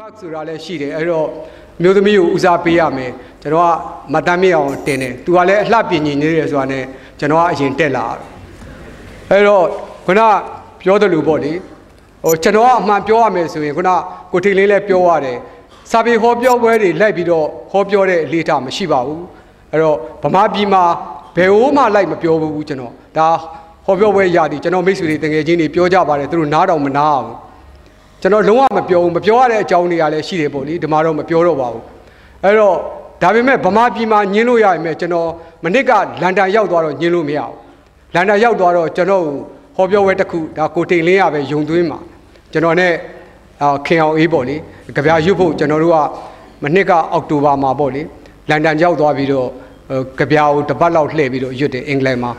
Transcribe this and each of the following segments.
fax ဆိုတာလည်းရှိတယ်အဲ့တော့မျိုးသမီးကိုဦးစားပေးရမယ်ကျွန်တော်ကမတမ်းမြအောင်တင်တယ်သူကလည်းအလှပြင်ညီနေတယ်ဆိုတာနဲ့ကျွန်တော်ကအရင်တက်လာတယ်အဲ့တော့ခုနပြောတယ်လို့ပေါ့လေဟိုကျွန်တော်ကအမှန်ပြောရမယ်ဆိုရင်ခုနကိုထိန်လေးလည်းပြောရတယ်စာပေဟောပြောပွဲတွေလိုက်ပြီးတော့ဟောပြောတဲ့အလေးထားမရှိပါဘူးအဲ့တော့ဗမာပြည်မှာဘယ်ဟိုမှလိုက်မပြောဘူးကျွန်တော်ဒါဟောပြောပွဲရာဒီကျွန်တော်မိတ်ဆွေတွေတကယ်ချင်းတွေပြောကြပါတယ်သူတို့နားတောင်မနာအောင် ကျွန်တော်လုံးဝမပြောဘူးမပြောရတဲ့အကြောင်းတွေကလည်းရှိတယ်ပေါ့လေဒီမှာတော့မပြောတော့ပါဘူးအဲ့တော့ဒါပေမဲ့ဗမာပြည်မှာညင်းလို့ရရင်မဲ့ကျွန်တော်မနစ်ကလန်ဒန်ရောက်သွားတော့ညင်းလို့မရဘူးလန်ဒန်ရောက်သွားတော့ကျွန်တော်ဟောပြောပွဲတစ်ခုဒါကိုတိန်လင်းရပဲယုံသွင်းမှာကျွန်တော်နဲ့ခင်အောင်အေးပေါ့လေကြပြရွတ်ဖို့ကျွန်တော်တို့ကမနစ်ကအောက်တိုဘာမှာပေါ့လေလန်ဒန်ရောက်သွားပြီးတော့ကြပြကိုတပတ်လောက်လှည့်ပြီးတော့ရွတ်တယ်အင်္ဂလန်မှာ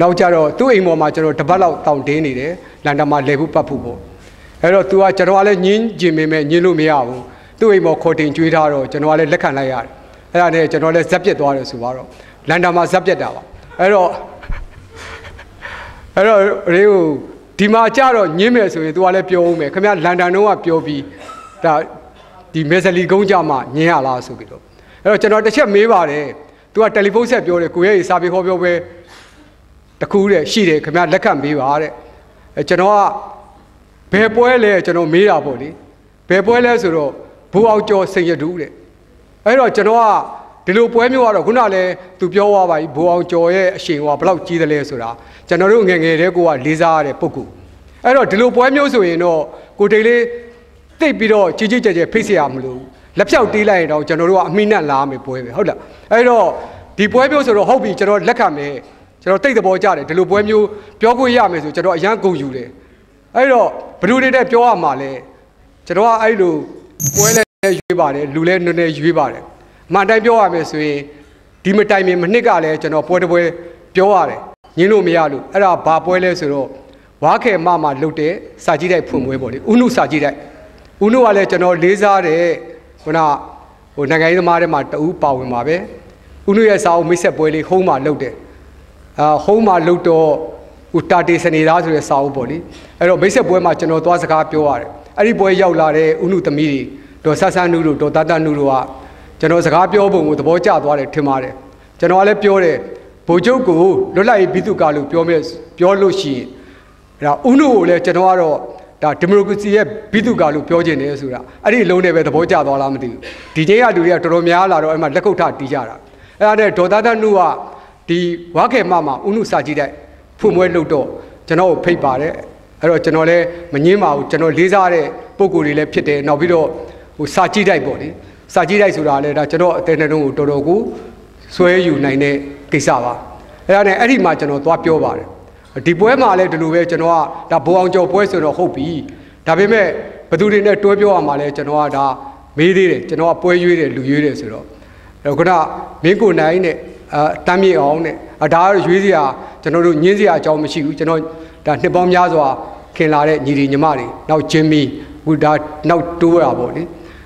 နောက်ကြတော့သူ့အိမ်ပေါ်မှာကျွန်တော်တပတ်လောက်တောင်းတင်းနေတယ်လန်ဒန်မှာလဲဖို့ပတ်ဖို့ပေါ့ အဲ့တော့ तू ကကျွန်တော်ကလည်းညင်းကျင်ပေမဲ့ညင်းလို့မရဘူးသူ့အိမ်ပေါ်ခေါ်တင်ကျွေးထားတော့ကျွန်တော်ကလည်းလက်ခံလိုက်ရတယ်အဲ့ဒါနဲ့ကျွန်တော်လည်းဇက်ပြက်သွားတယ်ဆိုတော့လန်ဒန်မှာဇက်ပြက်တာပါအဲ့တော့အဲ့တော့ရေကိုဒီမှာကြတော့ညင်းမယ်ဆိုရင် तू ကလည်းပြောဦးမယ်ခင်ဗျလန်ဒန်တုန်းကပြောပြီးဒါဒီမေဇလီကုန်းကြမှာညင်းရလားဆိုပြီးတော့အဲ့တော့ကျွန်တော်တစ်ချက်မေးပါတယ် तू ကတယ်လီဖုန်းဆက်ပြောတယ်ကိုရဲ့စာပေခေါ်ပြောပဲတခုတဲ့ရှိတယ်ခင်ဗျလက်ခံပေးပါတဲ့အဲကျွန်တော်က ဘယ်ပွဲလဲကျွန်တော်မေးတာပေါ့လေဘယ်ပွဲလဲဆိုတော့ဘူအောင်ကျော်စိန်ရတူးတဲ့အဲ့တော့ကျွန်တော်ကဒီလိုပွဲမျိုးကတော့ခုနလည်းသူပြောသွားပါပြီဘူအောင်ကျော်ရဲ့အရှင်ကဘလောက်ကြီးတယ်လဲဆိုတာကျွန်တော်တို့ငယ်ငယ်တည်းကိုကလေးစားရတဲ့ပုဂ္ဂိုလ်အဲ့တော့ဒီလိုပွဲမျိုးဆိုရင်တော့ကိုတိတ်လေးတိတ်ပြီးတော့ကြီးကြီးကျယ်ကျယ်ဖိတ်เสียရမလို့လက်ဖြောက်တီးလိုက်ရင်တော့ကျွန်တော်တို့ကအမိနဲ့လာမယ်ပွဲပဲဟုတ်လားအဲ့တော့ဒီပွဲမျိုးဆိုတော့ဟုတ်ပြီကျွန်တော်လက်ခံမယ်ကျွန်တော်တိတ်သဘောကျတယ်ဒီလိုပွဲမျိုးပြောခွင့်ရမယ်ဆိုကျွန်တော်အရန်ကုန်ယူတယ် အဲ့တော့ဘ누구တွေနဲ့ပြောရမှာလဲကျွန်တော်ကအဲ့လိုပွဲလဲရွေးပါတယ်လူလဲနည်းနည်းရွေးပါတယ်အမှန်တိုင်းပြောရမယ်ဆိုရင်ဒီမတိုင်မင်မနှစ်ကလည်းကျွန်တော်ပွဲတစ်ပွဲပြောရတယ်ညင်းလို့မရလို့အဲ့ဒါဘာပွဲလဲဆိုတော့ဝါခဲမမလုတ်တဲ့စာကြည့်တိုက်ဖွင့်ပွဲပေါ့လေဥနုစာကြည့်တိုက်ဥနုကလည်းကျွန်တော်လေးစားတဲ့ခုနဟိုနိုင်ငံရေးသမားတွေမှာတူပါဝင်ပါပဲဥနုရဲ့စာအုပ်မိတ်ဆက်ပွဲလေးဟုံးမှာလုတ်တယ်အာဟုံးမှာလုတ်တော့ ဟိုတာတေစနေသားဆိုတဲ့စာအုပ်ပေါ့လေအဲ့တော့မိတ်ဆက်ပွဲမှာကျွန်တော်သွားစကားပြောရတယ်အဲ့ဒီပွဲရောက်လာတဲ့ဥနုသမီးတွေဒေါ်ဆဆန်းနုတို့ဒေါ်တတနုတို့ကကျွန်တော်စကားပြောပုံကိုသဘောကျသွားတယ်ထင်ပါတယ်ကျွန်တော်ကလည်းပြောတယ်ဗိုလ်ချုပ်ကိုလွတ်လပ်ရေးပြည်သူ့ကာလို့ပြောမဲ့ပြောလို့ရှိရင်အဲ့ဒါဥနုကိုလည်းကျွန်တော်ကတော့ဒါဒီမိုကရေစီရဲ့ပြည်သူ့ကာလို့ပြောခြင်းတယ်ဆိုတာအဲ့ဒီလုံးနဲ့ပဲသဘောကျသွားလားမသိဘူးဒီချိန်ကလူတွေကတော်တော်များလာတော့အဲ့မှာလက်ကုပ်ထတီးကြတာအဲ့ဒါနဲ့ဒေါ်တတနုကဒီဝါခေမမှာဥနုစာကြည့်တဲ့ ဖွင့်ပွဲလုပ်တော့ကျွန်တော်ကိုဖိတ်ပါတယ်အဲ့တော့ကျွန်တော်လည်းမငင်းပါဘူးကျွန်တော်လေးစားတဲ့ပုံကိုယ်တွေလည်းဖြစ်တယ်နောက်ပြီးတော့ဟိုစာကြည့်တိုက်ပေါ့လေစာကြည့်တိုက်ဆိုတာလည်းဒါကျွန်တော်အသေးနှုံးကိုတော်တော်ကိုဆွဲယူနိုင်တဲ့ကိစ္စပါအဲ့ဒါနဲ့အဲ့ဒီမှာကျွန်တော်သွားပြောပါတယ်ဒီပွဲမှာလည်းဒီလိုပဲကျွန်တော်ကဒါဘိုးအောင်ကျော်ပွဲဆိုတော့ဟုတ်ပြီဒါပေမဲ့ဘသူတွေနဲ့တွဲပြောရမှာလဲကျွန်တော်ကဒါမေးသေးတယ်ကျွန်တော်ကပွဲရွေးတယ်လူရွေးတယ်ဆိုတော့အဲ့ခုနမင်းကိုနိုင်နဲ့ အာတမ်းမြေအောင်နဲ့ဒါကတော့ရွေးစရာကျွန်တော်တို့ညင်းစရာအကြောင်းမရှိဘူးကျွန်တော်ဒါနှစ်ပေါင်းများစွာခင်လာတဲ့ညီဒီညီမတွေနောက်ဂျင်မီခုဒါနောက်တိုးတာပေါ့လေ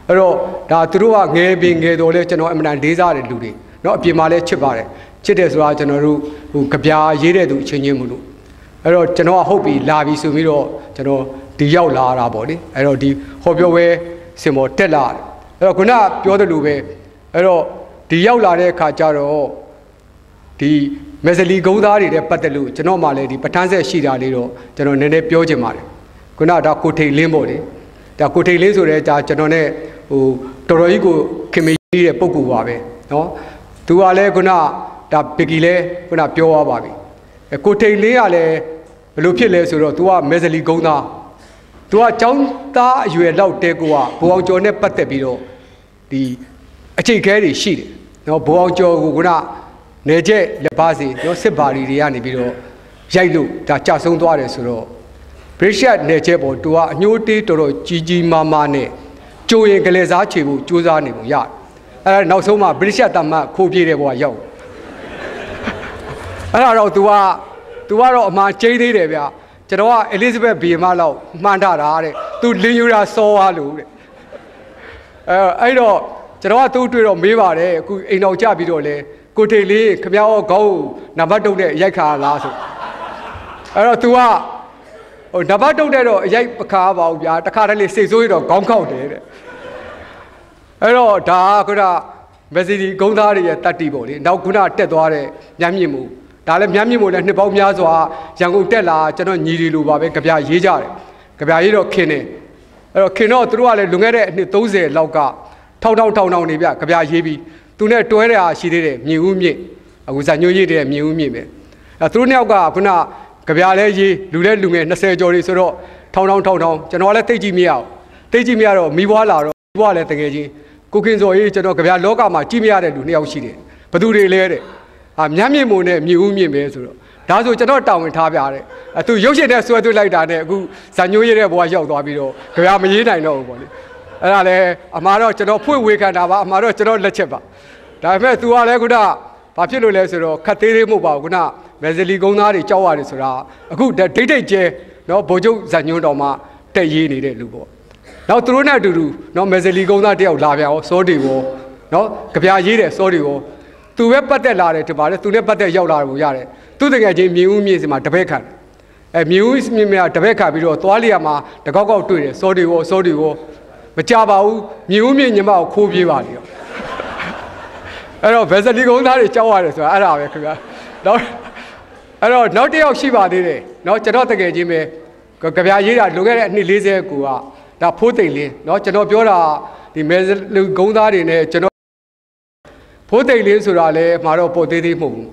အဲ့တော့ဒါသူတို့ကငယ်ပင်ငယ်တော်လဲကျွန်တော်အမှန်တန်လေးစားတဲ့လူတွေเนาะအပြင်မှာလဲချစ်ပါတယ်ချစ်တယ်ဆိုတာကျွန်တော်တို့ဟိုကြပြာရေးတဲ့သူအချင်းချင်းမလို့အဲ့တော့ကျွန်တော်ကဟုတ်ပြီလာပြီဆိုပြီးတော့ကျွန်တော်ဒီရောက်လာတာပေါ့လေအဲ့တော့ဒီဟောပြောပွဲစင်ပေါ်တက်လာတယ်အဲ့တော့ခုနပြောသလိုပဲအဲ့တော့ဒီရောက်လာတဲ့အခါကျတော့ ဒီမေဇလီဂုံးသားတွေနဲ့ပတ်သက်လို့ကျွန်တော်မှလည်းဒီပဋ္ဌာန်းဆက်ရှိတာလေးတော့ကျွန်တော်နည်းနည်းပြောချင်ပါတယ်ခုနဒါကိုထိန်လင်းပေါ့လေဒါကိုထိန်လင်းဆိုတဲ့ဒါကျွန်တော် ਨੇ ဟိုတော်တော်ကြီးကိုခင်မကြီးတဲ့ပုံကူပါပဲเนาะသူကလည်းခုနဒါဘီကီလည်းခုနပြောသွားပါပြီကိုထိန်လင်းကလည်းဘယ်လိုဖြစ်လဲဆိုတော့ तू ကမေဇလီဂုံးသား तू ကចောင်းသားအရွယ်လောက်တဲကိုကဘိုးအောင်ကျော်နဲ့ပတ်သက်ပြီးတော့ဒီအချိတ်ခဲတွေရှိတယ်เนาะဘိုးအောင်ကျော်ကိုခုန နေကျက်လက်ပါစီရောစစ်ဘာဒီတွေကနေပြီးတော့ရိုက်လို့ဒါကြဆုံးသွားတယ်ဆိုတော့ဘရစ်ရှတ်နေကျက်ပေါ်တူကအညိုးတေးတော်တော်ကြီးကြီးမားမားနဲ့ကြိုရင်ကလေးစားချေဖို့ကြိုးစားနေပုံရတယ်အဲ့ဒါနောက်ဆုံးမှဘရစ်ရှတ်တမတ်ခိုးပြေးတဲ့ဘဝရောက်အဲ့ဒါတော့ तू က तू ကတော့အမှန်ကျိသေးတယ်ဗျကျွန်တော်က Elizabeth ဘီမလောက်မှန်တာတာတဲ့ तू လင်ယူတာစောသွားလို့တဲ့အဲအဲ့တော့ကျွန်တော်ကသူ့တွေ့တော့မေးပါတယ်အခုအိမ်တော်ကြပြီးတော့လဲ ကိုထိတ်လေးခမရောခေါင်းနံပါတ်တုတ်တဲ့ရိုက်ခါလားဆိုအဲ့တော့ तू ကဟိုနံပါတ်တုတ်တဲ့တော့ရိုက်ပခါပါဘူးဗျာတခါတည်းလေးစိတ်ဆိုးရတော့ခေါင်းခောက်တယ်တဲ့အဲ့တော့ဒါကခုနမက်ဆီဒီဂုံးသားတွေရဲ့တတ်တီပေါ့လေနောက်ခုနတက်သွားတဲ့မျက်မြင့်မှုဒါလည်းမျက်မြင့်မှုလည်းနှစ်ပေါင်းများစွာရန်ကုန်တက်လာကျွန်တော်ညီတွေလိုပါပဲကြပြရေးကြတယ်ကြပြရေးတော့ခင်နေအဲ့တော့ခင်တော့သူတို့ကလည်းလွန်ခဲ့တဲ့အနှစ်30လောက်ကထောက်ထောက်ထောက်ထောက်နေပြကြပြရေးပြီး သူနဲ့တွဲတဲ့အားရှိသေးတယ်မြင်ဦးမြင့်အခုဇာညွှန်းရေးတဲ့မြင်ဦးမြင့်ပဲအဲ့သူတို့နှစ်ယောက်ကခုနကြပြလဲရေးလူလဲလူငယ်20ကျော်တွေဆိုတော့ထောင်းထောင်းထောင်းထောင်းကျွန်တော်လည်းသိကြည့်မရအောင်သိကြည့်မရတော့မိဘွားလာတော့မိဘွားလည်းတကယ်ချင်းကိုခင်စော်ရေးကျွန်တော်ကြပြလောကမှာကြည့်မရတဲ့လူနှစ်ယောက်ရှိတယ်ဘသူတွေလဲတဲ့အာမြတ်မြင့်မုံနဲ့မြည်ဦးမြင့်ပဲဆိုတော့ဒါဆိုကျွန်တော်တောင်းဝင်ထားပြတဲ့အဲသူရုပ်ရှင်နဲ့ဆွဲသွင်းလိုက်တာနဲ့အခုဇာညိုးရတဲ့ဘဝရောက်သွားပြီးတော့ကြပြမရေးနိုင်တော့ဘူးပေါ့လေ အဲ့ဒါလဲအမှားတော့ကျွန်တော်ဖွင့်ဝေခံတာပါအမှားတော့ကျွန်တော်လက်ချက်ပါဒါပေမဲ့ तू ကလည်းခုနဘာဖြစ်လို့လဲဆိုတော့ခတ်သေးသေးမဟုတ်ပါဘူးခုနမက်ဇလီကုန်းသားတွေကြောက်ရတယ်ဆိုတာအခုဒိတ်ဒိတ်ကျဲနော်ဗိုလ်ချုပ်ဇာညွန်းတော်မှာတက်ရေးနေတဲ့လူပေါ့နောက်သူတို့နဲ့အတူတူနော်မက်ဇလီကုန်းသားတယောက်လာပြန်ရောစောတွေရောနော်ကြပြရေးတယ်စောတွေရောသူပဲပတ်သက်လာတယ်တပါလေသူနဲ့ပတ်သက်ရောက်လာတယ်ကိုရတယ်သူတကယ်ချင်းမြင်းဦးမြင့်စီမှာတပည့်ခံအဲမြင်းဦးမြင့်မြတ်တပည့်ခံပြီးတော့သွားလျာမှာတကောက်ကောက်တွေ့တယ်စောတွေရောစောတွေရော မကြပါဘူးမြင်းဦးမြင့်ညီမကိုခိုးပြေးပါလေရောအဲ့တော့ဗက်ဇလီကုန်းသားတွေကြောက်ရတယ်ဆိုတာအဲ့ဒါပဲခင်ဗျာနောက်အဲ့တော့နောက်တစ်ယောက်ရှိပါသေးတယ်เนาะကျွန်တော်တကယ်ချင်းပဲကြပြရေးတာလွန်ခဲ့တဲ့အနှစ်40ကိုကဒါဖိုးသိမ့်လင်းเนาะကျွန်တော်ပြောတာဒီမဲလူကုန်းသားတွေနဲ့ကျွန်တော်ဖိုးသိမ့်လင်းဆိုတာလည်းမှာတော့ပို့သေးသေးမဟုတ်ဘူး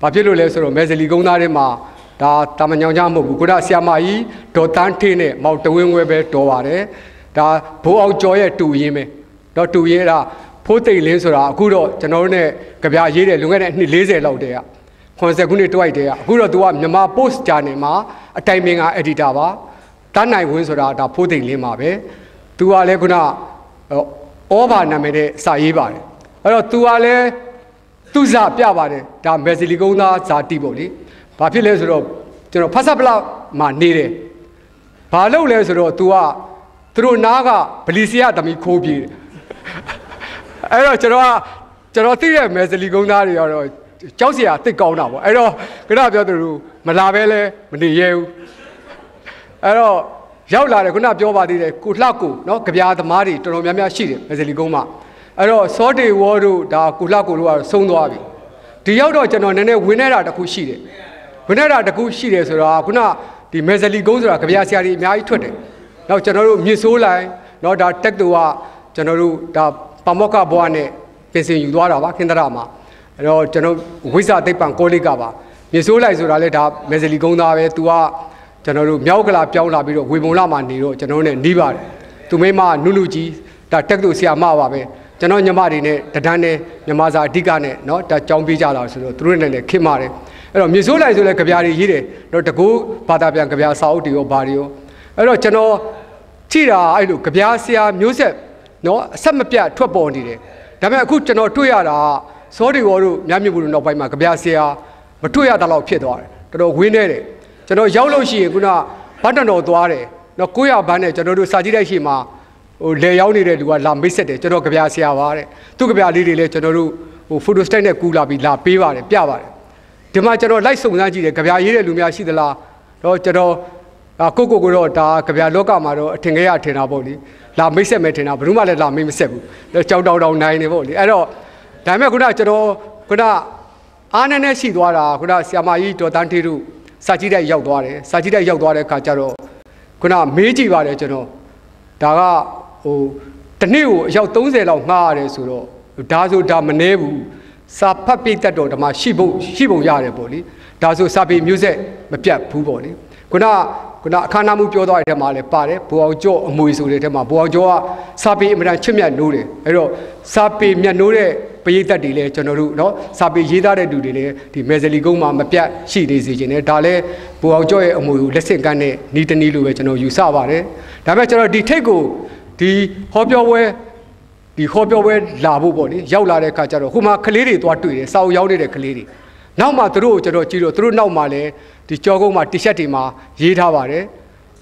ဘာဖြစ်လို့လဲဆိုတော့မဲဇလီကုန်းသားတွေမှာဒါတာမညောင်ကြမဟုတ်ဘူးခုနဆီယာမကြီးဒေါ်တန်းထင်းနဲ့မောက်တဝင်းဝဲပဲတော်ပါတယ် ဒါဘိုးအောင်ကျော်ရဲ့တူရင်းပဲတော့တူရင်းကဖိုးသိမ့်လင်းဆိုတာအခုတော့ကျွန်တော်တို့ ਨੇ ကြပြရေးတယ်လွန်ခဲ့တဲ့အနှစ်40လောက်တည်းက90ခုနှစ်တွိုက်တည်းကအခုတော့ तू ကမြန်မာ post channel မှာအတိုင်ပင်က editor ပါတန်းနိုင်ဝင်းဆိုတာဒါဖိုးသိမ့်လင်းပါပဲ तू ကလည်းခုနဩဘာနာမည်နဲ့စာရေးပါတယ်အဲ့တော့ तू ကလည်းသူစာပြပါတယ်ဒါမက်ဆီလီကုန်းသားဇာတိပေါ့လေဘာဖြစ်လဲဆိုတော့ကျွန်တော်ဖတ်ဆပ်ပလောက်မှာနေတယ်ဘာလုပ်လဲဆိုတော့ तू က သူတို့နားကဗလီစီယာသမီးခိုးပြေးတယ်အဲ့တော့ကျွန်တော်ကကျွန်တော်သိတဲ့မက်ဆီလီကုန်းသားတွေကတော့ကြောက်စရာတိတ်ကောင်းတာပေါ့အဲ့တော့ခဏပြောသူတို့မလာပဲလဲမနေရဲဘူးအဲ့တော့ရောက်လာတယ်ခုနပြောပါသေးတယ်ကိုလှကိုနော်ကြပြားသမားတွေတော်တော်များများရှိတယ်မက်ဆီလီကုန်းမှာအဲ့တော့စောတေဝေါ်တို့ဒါကိုလှကိုတို့ကဆုံးသွားပြီဒီရောက်တော့ကျွန်တော်နည်းနည်းဝင်းနေတာတစ်ခုရှိတယ်ဝင်းနေတာတစ်ခုရှိတယ်ဆိုတော့ခုနဒီမက်ဆီလီကုန်းဆိုတာကြပြားဆရာတွေအများကြီးထွက်တယ် နောက်ကျွန်တော်တို့မြစ်ဆိုးလိုက်နော်ဒါတက်တူကကျွန်တော်တို့ဒါပမောက္ခဘွားနဲ့ပြင်ဆင်ယူသွားတာပါခင်တရမှာအဲ့တော့ကျွန်တော်ဝိဇ္ဇာသိပ္ပံကောလိပ်ကပါမြစ်ဆိုးလိုက်ဆိုတာလေဒါမက်ဆီလီကုန်းသားပဲ तू ကကျွန်တော်တို့မြောက်ကလာပြောင်းလာပြီးတော့ဝေမုံလာမှာနေတော့ကျွန်တော်တို့ ਨੇ နီးပါတယ်သူမိမနုနုကြီးဒါတက်တူဆရာမပါပဲကျွန်တော်ညီမတွေနဲ့တဒန်းနဲ့ညီမစာအဓိကနဲ့เนาะဒါကြောင်းပေးကြတာဆိုတော့သူတို့နဲ့လည်းခင်ပါတယ်အဲ့တော့မြေဆိုးလိုက်ဆိုလဲကြပြားတွေရေးတယ်တော့တကူဘာသာပြန်ကြပြားစာအုပ်တွေရောဘာတွေရော အဲ့တော့ကျွန်တော်ကြည့်တာအဲ့လိုကြပြားဆရာမျိုးဆက်နော်အဆက်မပြတ်ထွက်ပေါ်နေတယ်ဒါပေမဲ့အခုကျွန်တော်တွေ့ရတာဇောဒီဝေါ်တို့မြတ်မြတ်ဘူးတို့နောက်ပိုင်းမှာကြပြားဆရာမတွေ့ရတာလောက်ဖြစ်သွားတယ်တော်တော်ဝင်းနေတယ်ကျွန်တော်ရောက်လို့ရှိရင်ခုနဘတ်တန်တော်သွားတယ်နော်900ဘန်းနဲ့ကျွန်တော်တို့စာကြည့်တဲ့ရှိမှာဟိုလေရောက်နေတဲ့လူကလာမိတ်ဆက်တယ်ကျွန်တော်ကြပြားဆရာပါတဲ့သူ့ကြပြားလေးတွေလည်းကျွန်တော်တို့ဟိုဖိုတိုစတိုက်နဲ့ကူလာပြီးလာပေးပါတယ်ပြပါတယ်ဒီမှာကျွန်တော်လိုက်စုံစမ်းကြည့်တယ်ကြပြားရေးတဲ့လူများရှိသလားတော့ကျွန်တော် ကိုကိုကိုတော့ဒါကြပြလောကမှာတော့အထင်ကြီးရထင်တာပေါ့လေလာမိတ်ဆက်မယ်ထင်တာဘယ်သူမှလည်းလာမိတ်မဆက်ဘူးကြောက်တောင်တောင်နိုင်နေပေါ့လေအဲ့တော့ဒါပေမဲ့ခုနကျွန်တော်ခုနအားနည်းနည်းရှိသွားတာခုနဆီယာမကြီးဒေါ်တန်းထေးတို့စာကြည့်တဲ့ရောက်သွားတယ်စာကြည့်တဲ့ရောက်သွားတဲ့အခါကျတော့ခုနမေးကြည့်ပါတယ်ကျွန်တော်ဒါကဟိုတနေ့ကိုအယောက်30လောက်ငှားရတယ်ဆိုတော့ဒါဆိုဒါမနှဲဘူးစာဖတ်ပိတ်သက်တော်ဓမ္မရှိဖို့ရှိပုံရတယ်ပေါ့လေဒါဆိုစာပေမျိုးဆက်မပြတ်ဘူးပေါ့လေခုန ခုနအခမ်းအနားမှုပြောသွားတဲ့ထဲမှာလည်းပါတယ်ဘူအောင်ကျော်အမွေဆိုတဲ့ထဲမှာဘူအောင်ကျော်ကစာပေအမှန်ချစ်မြတ်နိုးတယ်အဲ့တော့စာပေမြတ်နိုးတဲ့ပရိသတ်တွေလည်းကျွန်တော်တို့เนาะစာပေရေးသားတဲ့လူတွေလည်းဒီမယ်ဇလီကုန်းမှာမပြတ်ရှိနေစေခြင်းနဲ့ဒါလည်းဘူအောင်ကျော်ရဲ့အမွေကိုလက်ဆင့်ကမ်းတဲ့နီးတနီးလိုပဲကျွန်တော်ယူဆပါတယ်ဒါပေမဲ့ကျွန်တော်ဒီထိတ်ကိုဒီဟောပြောပွဲဒီဟောပြောပွဲလာဖို့ပေါ့လေရောက်လာတဲ့အခါကျတော့ဟိုမှာကလေးတွေသွားတွေ့တယ်စာအုပ်ရောက်နေတဲ့ကလေးတွေနောက်မှသူတို့ကိုကျွန်တော်ကြည့်တော့သူတို့နောက်မှလည်း ဒီကြောကုန်းမှာတီရှပ်တွေမှာရေးထားပါတယ်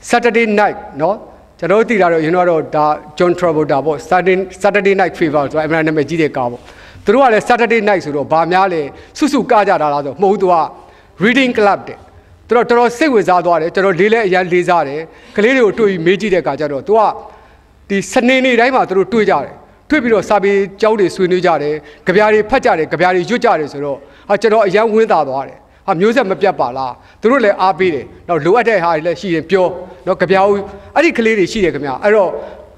Saturday night เนาะကျွန်တော်တို့သိတာတော့ရင်တော့ဒါ John Travolta ပေါ့ Saturday Saturday night fever ဆိုတာအမှန်နာမည်ကြီးတဲ့ကားပေါ့သူတို့ကလည်း Saturday night ဆိုတော့ဗာများလဲစုစုကကြတာလားဆိုမဟုတ်သူက reading club တဲ့သူတို့တော်တော်စိတ်ဝင်စားသွားတယ်ကျွန်တော်လေးလဲအရန်လေးစားတယ်ကလေးတွေကိုတွေ့ပြီးမေးကြည့်တဲ့အခါကျတော့သူကဒီစနေနေ့တိုင်းမှာသူတို့တွေ့ကြတယ် တွေ့ပြီးတော့စာပေကြောင်းတွေဆွေးနွေးကြတယ်ကြပြားတွေဖတ်ကြတယ်ကြပြားတွေရွတ်ကြတယ်ဆိုတော့ဟာကျွန်တော်အရန်ဝင်းသာသွားတယ် ဟာမျိုးဆက်မပြတ်ပါလားသူတို့လည်းအားပေးတယ်တော့လိုအပ်တဲ့ဟာတွေလည်းရှိရင်ပြောတော့ကြပြားဦးအဲ့ဒီကလေးတွေရှိတယ်ခင်ဗျအဲ့တော့